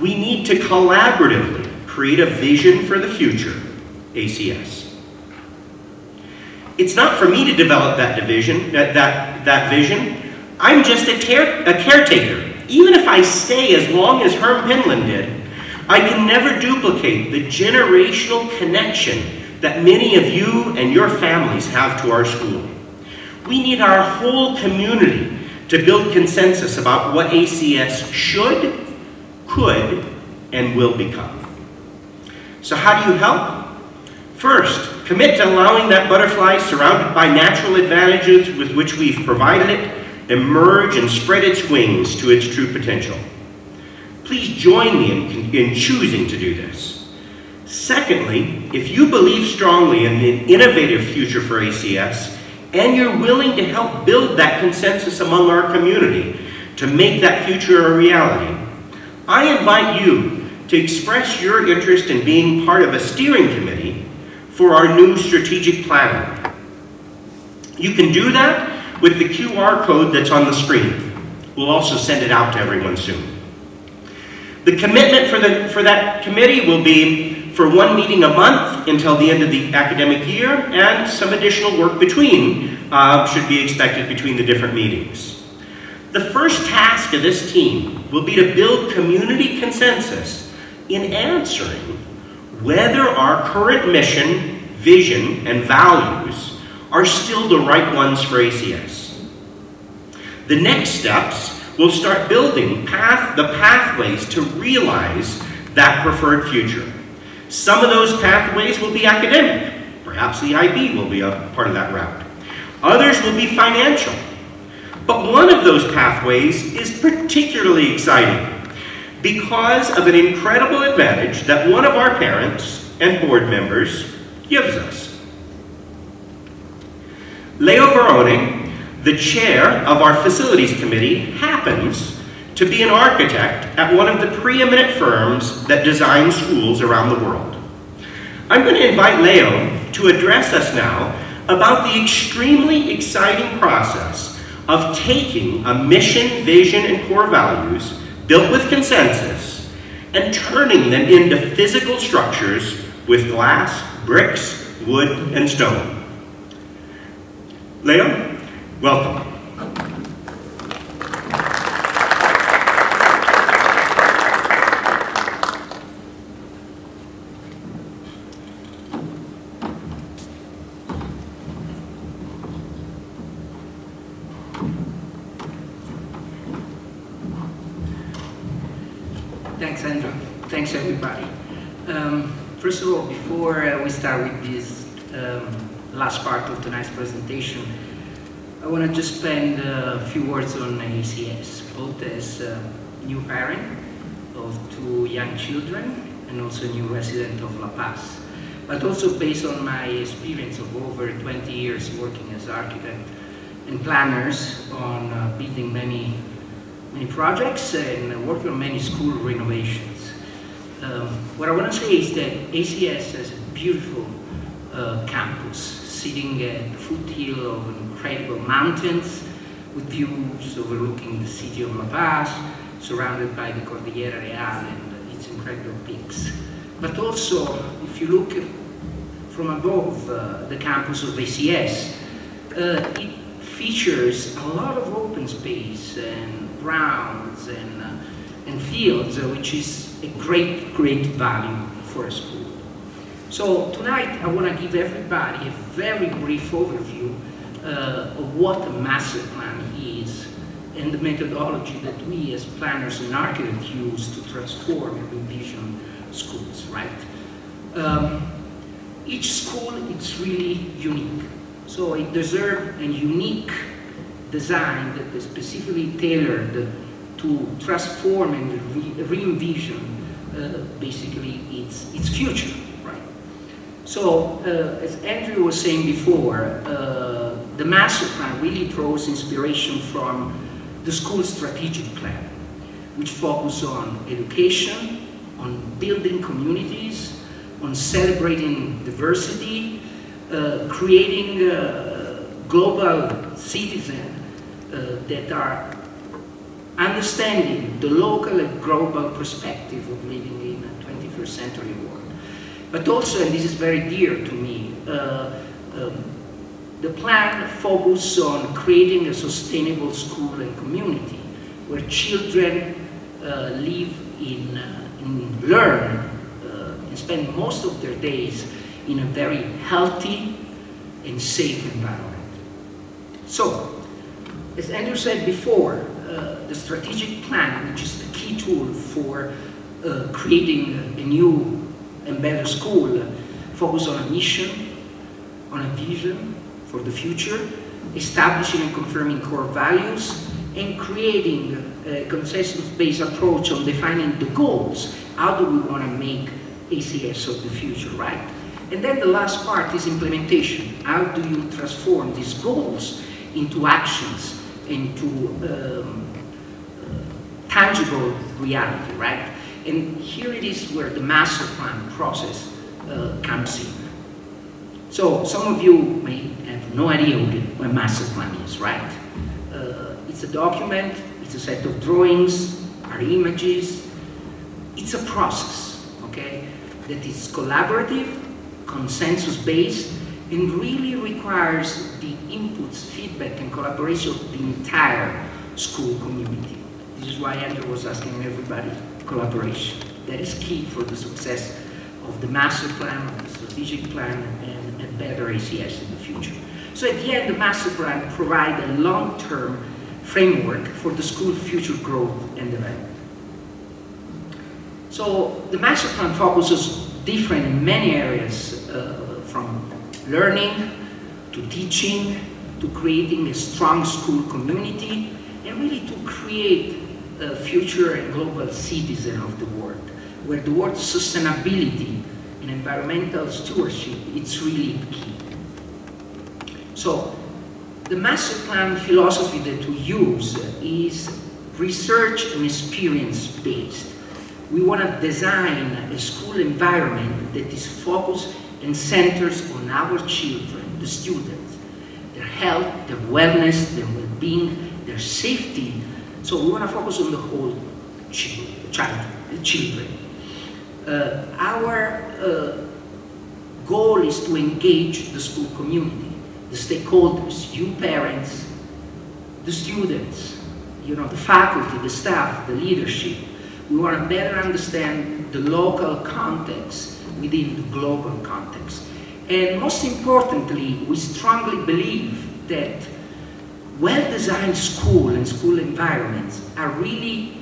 We need to collaboratively create a vision for the future, ACS. It's not for me to develop that division, that, that, that vision. I'm just a, care, a caretaker. Even if I stay as long as Herm Penland did, I can never duplicate the generational connection that many of you and your families have to our school. We need our whole community to build consensus about what ACS should, could, and will become. So how do you help? First, commit to allowing that butterfly surrounded by natural advantages with which we've provided it emerge and spread its wings to its true potential. Please join me in, in choosing to do this. Secondly, if you believe strongly in an innovative future for ACS, and you're willing to help build that consensus among our community to make that future a reality, I invite you to express your interest in being part of a steering committee for our new strategic plan. You can do that with the QR code that's on the screen. We'll also send it out to everyone soon. The commitment for, the, for that committee will be for one meeting a month until the end of the academic year and some additional work between uh, should be expected between the different meetings. The first task of this team will be to build community consensus in answering whether our current mission, vision, and values are still the right ones for ACS. The next steps will start building path, the pathways to realize that preferred future. Some of those pathways will be academic. Perhaps the IB will be a part of that route. Others will be financial. But one of those pathways is particularly exciting because of an incredible advantage that one of our parents and board members gives us. Leo Verone, the chair of our facilities committee, happens to be an architect at one of the preeminent firms that design schools around the world. I'm going to invite Leo to address us now about the extremely exciting process of taking a mission, vision, and core values built with consensus and turning them into physical structures with glass, bricks, wood, and stone. Leo, welcome. Thanks, Andrew. Thanks, everybody. Um, first of all, before uh, we start with this um, last part of tonight's presentation, I want to just spend a few words on ACS, both as a new parent of two young children and also a new resident of La Paz, but also based on my experience of over 20 years working as architect and planners on uh, building many many projects and working on many school renovations. Um, what I want to say is that ACS has a beautiful uh, campus sitting at the foothill of incredible mountains with views overlooking the city of La Paz, surrounded by the Cordillera Real and its incredible peaks. But also, if you look from above uh, the campus of ACS, uh, it features a lot of open space and grounds and, uh, and fields, uh, which is a great, great value for a school. So tonight I want to give everybody a very brief overview uh, of what a master plan and the methodology that we as planners and architects use to transform and envision schools, right? Um, each school is really unique. So it deserves a unique design that is specifically tailored to transform and re-envision uh, basically its, its future, right? So, uh, as Andrew was saying before, uh, the master plan really draws inspiration from the school strategic plan, which focuses on education, on building communities, on celebrating diversity, uh, creating uh, global citizens uh, that are understanding the local and global perspective of living in a 21st century world. But also, and this is very dear to me, uh, um, the plan focuses on creating a sustainable school and community where children uh, live in, uh, in learn uh, and spend most of their days in a very healthy and safe environment. So, as Andrew said before, uh, the strategic plan, which is the key tool for uh, creating a, a new and better school, focuses on a mission, on a vision for the future, establishing and confirming core values, and creating a consensus-based approach on defining the goals. How do we want to make ACS of the future, right? And then the last part is implementation. How do you transform these goals into actions into um, uh, tangible reality, right? And here it is where the master plan process uh, comes in. So some of you may have no idea a master plan is, right? Uh, it's a document, it's a set of drawings, are images. It's a process, okay, that is collaborative, consensus-based, and really requires the inputs, feedback, and collaboration of the entire school community. This is why Andrew was asking everybody collaboration. That is key for the success of the master plan, of the strategic plan, and a better ACS in the future. So at the end, the master plan provides a long-term framework for the school's future growth and development. So the master plan focuses different in many areas, uh, from learning to teaching to creating a strong school community and really to create a future and global citizen of the world, where the word sustainability and environmental stewardship it's really key. So the master plan philosophy that we use is research and experience based. We want to design a school environment that is focused and centers on our children, the students, their health, their wellness, their well-being, their safety. So we want to focus on the whole child, the children. Uh, our uh, goal is to engage the school community, the stakeholders, you parents, the students, you know, the faculty, the staff, the leadership. We want to better understand the local context within the global context. And most importantly, we strongly believe that well-designed school and school environments are really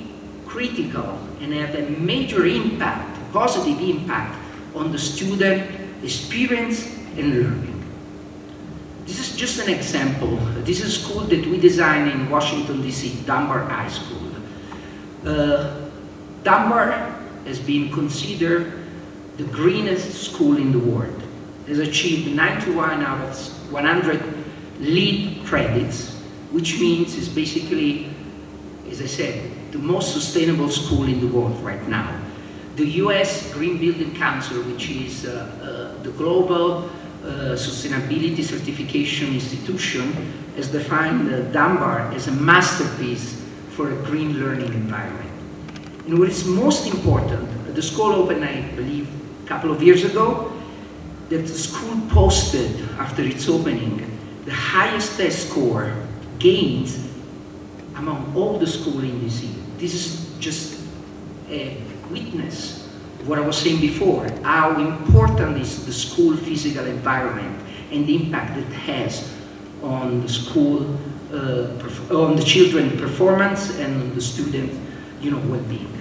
critical and have a major impact, positive impact on the student experience and learning. This is just an example. This is a school that we designed in Washington, D.C., Dunbar High School. Uh, Dunbar has been considered the greenest school in the world. It has achieved 91 out of 100 LEED credits, which means it's basically, as I said, the most sustainable school in the world right now. The US Green Building Council, which is uh, uh, the global Uh, sustainability certification institution, has defined Dunbar as a masterpiece for a green learning environment. And what is most important, the school opened, I believe, a couple of years ago, that the school posted after its opening the highest test score gains among all the schools in DC. This is just a witness what I was saying before, how important is the school physical environment and the impact it has on the school, uh, on the children performance and on the student, you know, well-being.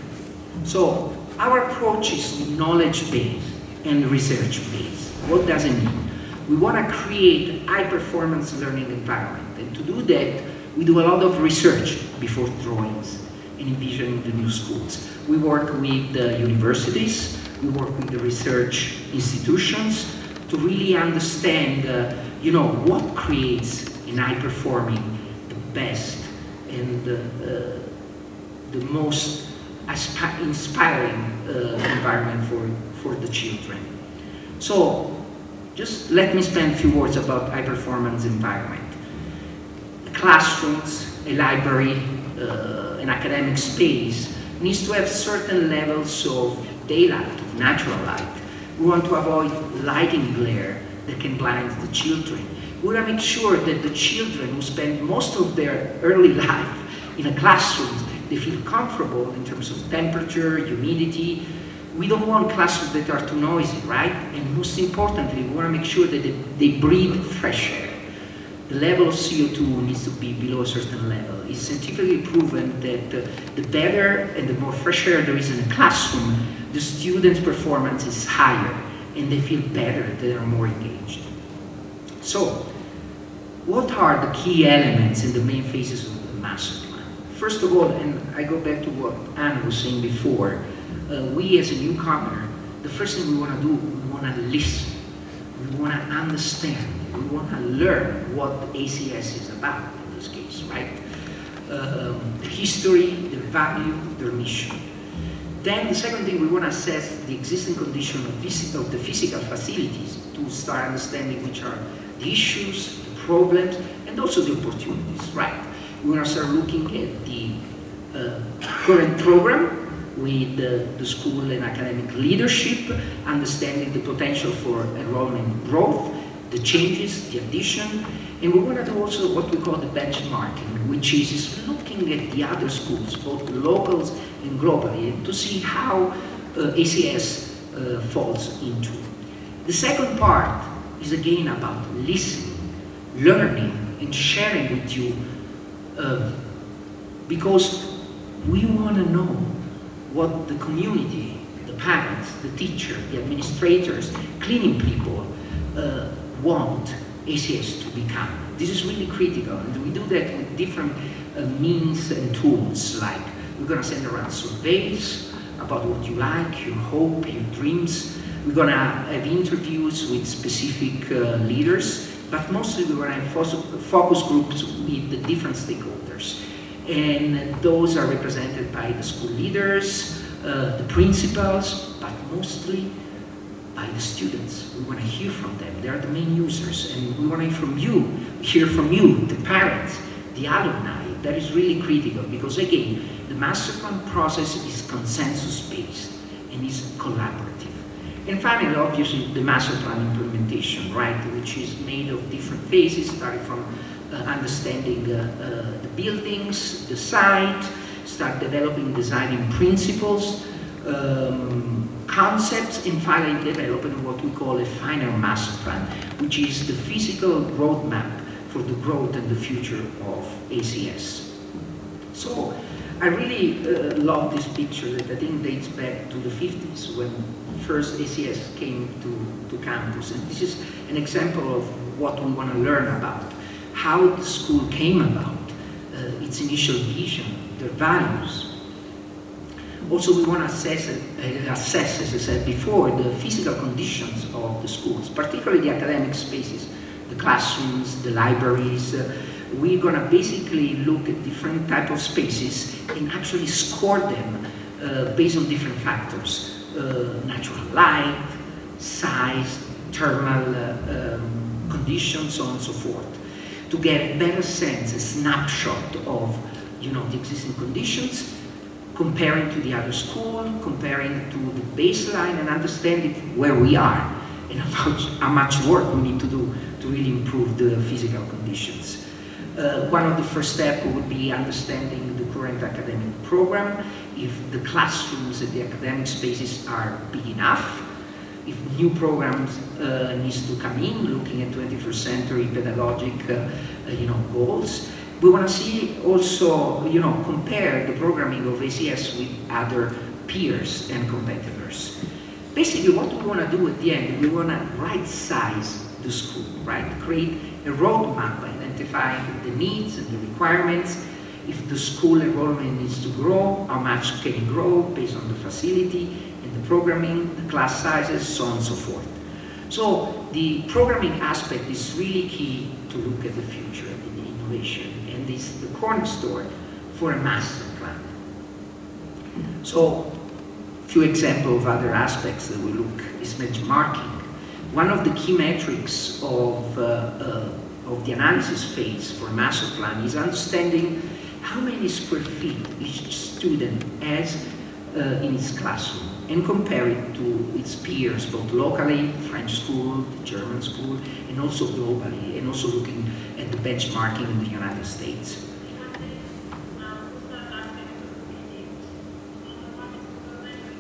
So our approach is knowledge-based and research-based. What does it mean? We want to create high-performance learning environment. And to do that, we do a lot of research before drawings and envisioning the new schools. We work with the universities, we work with the research institutions to really understand, uh, you know, what creates in high-performing the best and uh, the most inspiring uh, environment for, for the children. So just let me spend a few words about high performance environment. Classrooms, a library, uh, an academic space needs to have certain levels of daylight, of natural light. We want to avoid lighting glare that can blind the children. We want to make sure that the children who spend most of their early life in a classroom they feel comfortable in terms of temperature, humidity. We don't want classrooms that are too noisy, right? And most importantly, we want to make sure that they, they breathe fresh air. The level of CO2 needs to be below a certain level. It's scientifically proven that uh, the better and the more fresh air there is in a classroom, the student's performance is higher and they feel better, they are more engaged. So, what are the key elements in the main phases of the master plan? First of all, and I go back to what Ann was saying before, uh, we as a newcomer, the first thing we want to do, we want to listen. We want to understand. We want to learn what ACS is about in this case, right? Uh, the history, the value, their mission. Then the second thing, we want to assess the existing condition of, physical, the physical facilities to start understanding which are the issues, the problems, and also the opportunities, right? We want to start looking at the uh, current program with the, the school and academic leadership, understanding the potential for enrollment growth, the changes, the addition, and we want to do also what we call the benchmarking, which is, is looking at the other schools, both locals and globally, to see how uh, ACS uh, falls into. The second part is again about listening, learning, and sharing with you, uh, because we want to know what the community, the parents, the teacher, the administrators, cleaning people uh, want ACS to become. This is really critical, and we do that with different uh, means and tools, like we're going to send around surveys about what you like, your hope, your dreams. We're going to have interviews with specific uh, leaders, but mostly we're going to have focus groups with the different stakeholders. And those are represented by the school leaders, uh, the principals, but mostly by the students. We want to hear from them. They are the main users. And we want to hear from you, hear from you, the parents, the alumni. That is really critical because, again, the master plan process is consensus-based and is collaborative. And finally, obviously, the master plan implementation, right, which is made of different phases, starting from uh, understanding uh, uh, the buildings, the site, start developing designing principles, um, concepts, and finally developing what we call a final master plan, which is the physical roadmap for the growth and the future of ACS. So I really uh, love this picture that I think dates back to the 50s when first ACS came to, to campus. And this is an example of what we want to learn about, how the school came about, uh, its initial vision, their values, also, we want to assess, uh, assess, as I said before, the physical conditions of the schools, particularly the academic spaces, the classrooms, the libraries. We're going to basically look at different type of spaces and actually score them uh, based on different factors. Uh, natural light, size, thermal uh, um, conditions, so on and so forth, to get a better sense, a snapshot of you know, the existing conditions comparing to the other school, comparing to the baseline and understanding where we are and how much, how much work we need to do to really improve the physical conditions. Uh, one of the first steps would be understanding the current academic program, if the classrooms and the academic spaces are big enough, if new programs uh, needs to come in, looking at 21st century pedagogic uh, uh, you know, goals, we want to see also, you know, compare the programming of ACS with other peers and competitors. Basically, what we want to do at the end, we want to right size the school, right? Create a roadmap identifying the needs and the requirements. If the school enrollment needs to grow, how much can it grow based on the facility and the programming, the class sizes, so on and so forth. So the programming aspect is really key to look at the future in the innovation is the cornerstone for a master plan. So, a few examples of other aspects that we look is benchmarking. One of the key metrics of, uh, uh, of the analysis phase for master plan is understanding how many square feet each student has uh, in his classroom and compare it to its peers, both locally, French school, German school, and also globally, and also looking at the benchmarking in the United States.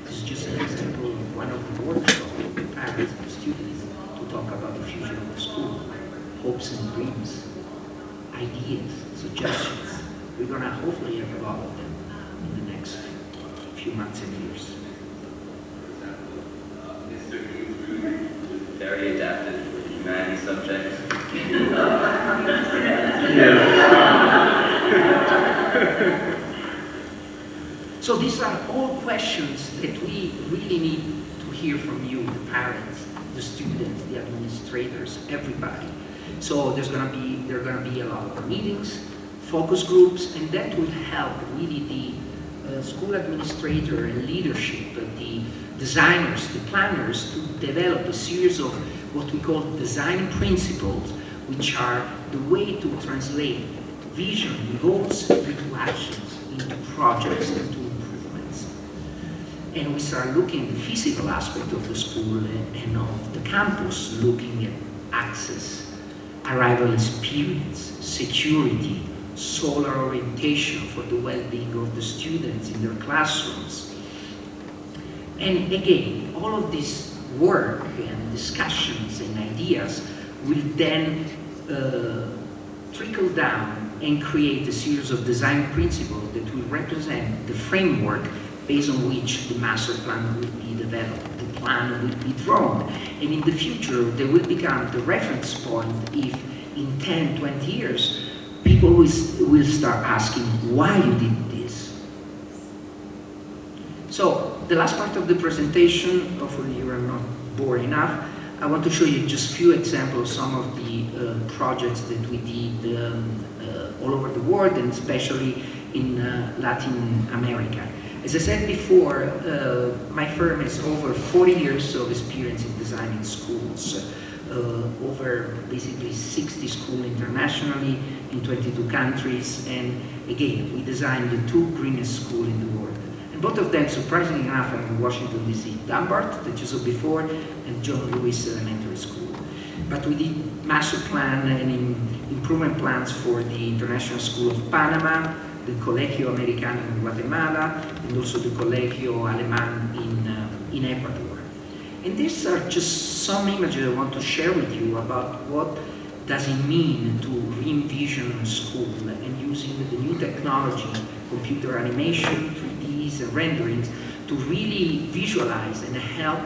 This is just an example of one of the workshops with parents and students to talk about the future of the school, hopes and dreams, ideas, suggestions. We're going to hopefully have a lot of them in the next few months and years. very adapted for humanities subjects. so these are all questions that we really need to hear from you, the parents, the students, the administrators, everybody. So there's going to be there are going to be a lot of meetings, focus groups, and that will help really the uh, school administrator and leadership, uh, the designers, the planners, to develop a series of what we call design principles, which are the way to translate vision, goals into actions, into projects, into improvements. And we start looking at the physical aspect of the school and, of the campus, looking at access, arrival experience, security, solar orientation for the well-being of the students in their classrooms. And again, all of this work and discussions and ideas will then uh, trickle down and create a series of design principles that will represent the framework based on which the master plan will be developed, the plan will be drawn. And in the future, they will become the reference point if in 10, 20 years, people will, will start asking why you did this. So the last part of the presentation, hopefully you are not bored enough, I want to show you just a few examples, of some of the uh, projects that we did um, uh, all over the world and especially in uh, Latin America. As I said before, uh, my firm has over 40 years of experience in designing schools, uh, over basically 60 schools internationally in 22 countries, and again, we designed the two greenest schools in the world. And both of them, surprisingly enough, are in Washington, D.C. Dunbar, that you saw before, John Lewis Elementary School. But we did master plan and improvement plans for the International School of Panama, the Colegio Americano in Guatemala, and also the Colegio Alemán in, uh, in Ecuador. And these are just some images I want to share with you about what does it mean to re-envision school and using the new technology, computer animation, 3Ds and renderings, to really visualize and help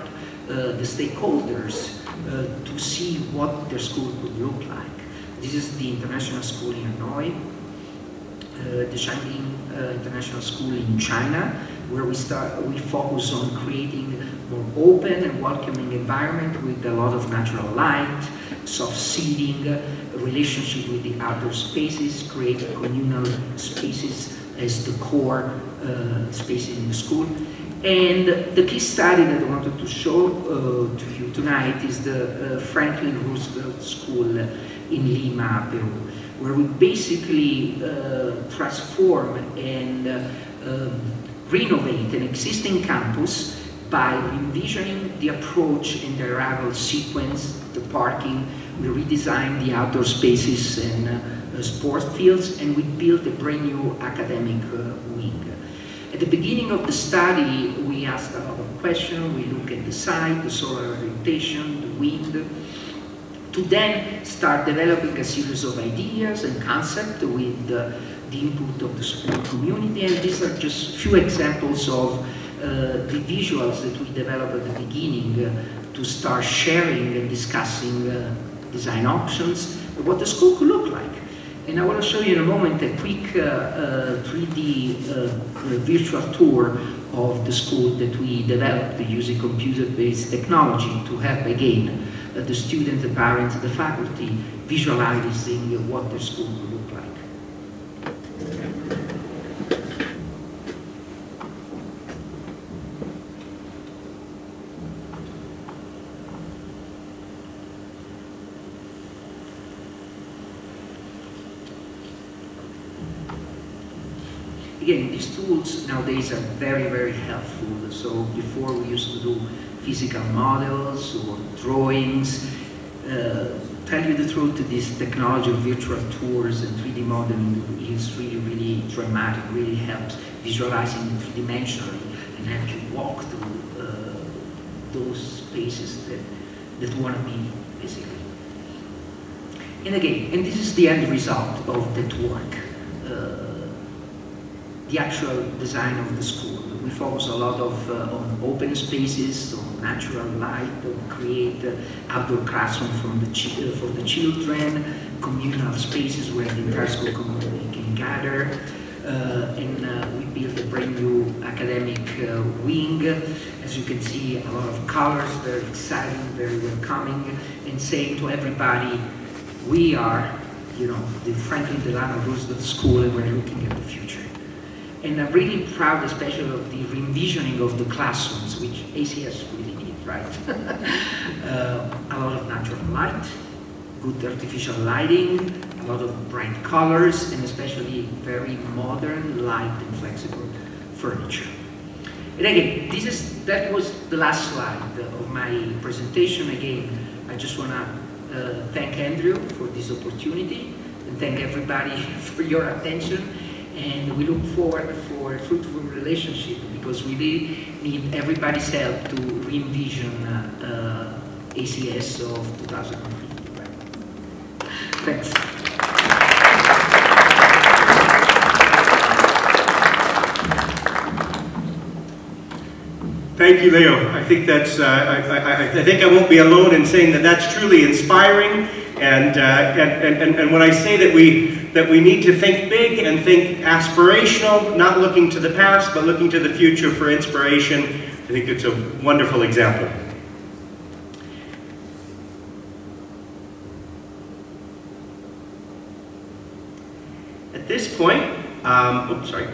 the stakeholders uh, to see what their school could look like. This is the International School in Hanoi, uh, the uh, International School in China, where we start we focus on creating more open and welcoming environment with a lot of natural light, soft seating, relationship with the outdoor spaces, create communal spaces as the core uh, spaces in the school. And the case study that I wanted to show uh, to you tonight is the uh, Franklin Roosevelt School in Lima, Peru, where we basically uh, transform and uh, um, renovate an existing campus by envisioning the approach and the arrival sequence, the parking, we redesigned the outdoor spaces and uh, sports fields, and we built a brand new academic uh, wing. At the beginning of the study, we asked a lot of questions. We look at the site, the solar orientation, the wind, to then start developing a series of ideas and concepts with uh, the input of the school community. And these are just few examples of uh, the visuals that we developed at the beginning uh, to start sharing and discussing uh, design options, what the school could look like. And I want to show you in a moment a quick uh, uh, 3D uh, virtual tour of the school that we developed using computer-based technology to help, again, uh, the students, the parents, the faculty visualizing what the school would look like. Again, these tools nowadays are very, very helpful. So before we used to do physical models or drawings. Uh, tell you the truth, this technology of virtual tours and 3D modeling is really, really dramatic, really helps visualizing three-dimensionally and you walk through uh, those spaces that, that want to be, basically. And again, and this is the end result of that work, uh, the actual design of the school. We focus a lot of uh, on open spaces, on natural light, on create uh, outdoor classroom from the uh, for the children, communal spaces where the entire school community can gather. Uh, and uh, we built a brand new academic uh, wing. As you can see, a lot of colors, very exciting, very welcoming, and saying to everybody, we are, you know, the Franklin Delano Roosevelt School, and we're looking at the future. And I'm really proud, especially of the re-envisioning of the classrooms, which ACS really need, right? uh, a lot of natural light, good artificial lighting, a lot of bright colors, and especially very modern, light, and flexible furniture. And again, this is that was the last slide of my presentation. Again, I just want to uh, thank Andrew for this opportunity and thank everybody for your attention. And we look forward for a fruitful relationship because we really need everybody's help to re-envision uh, uh, ACS of 2055. Thanks. Thank you, Leo. I think that's, uh, I, I, I think I won't be alone in saying that that's truly inspiring. And, uh, and, and, and when I say that we, that we need to think big and think aspirational, not looking to the past, but looking to the future for inspiration, I think it's a wonderful example. At this point, um, oops, sorry.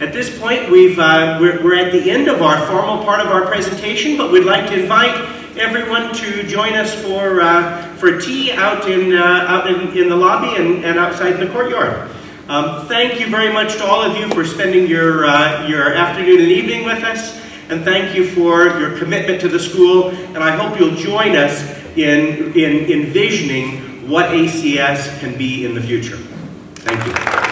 At this point, we've, uh, we're, we're at the end of our formal part of our presentation, but we'd like to invite everyone to join us for, uh, for tea out in, uh, out in, in the lobby and, and outside in the courtyard. Um, thank you very much to all of you for spending your, uh, your afternoon and evening with us, and thank you for your commitment to the school, and I hope you'll join us in, in envisioning what ACS can be in the future. Thank you.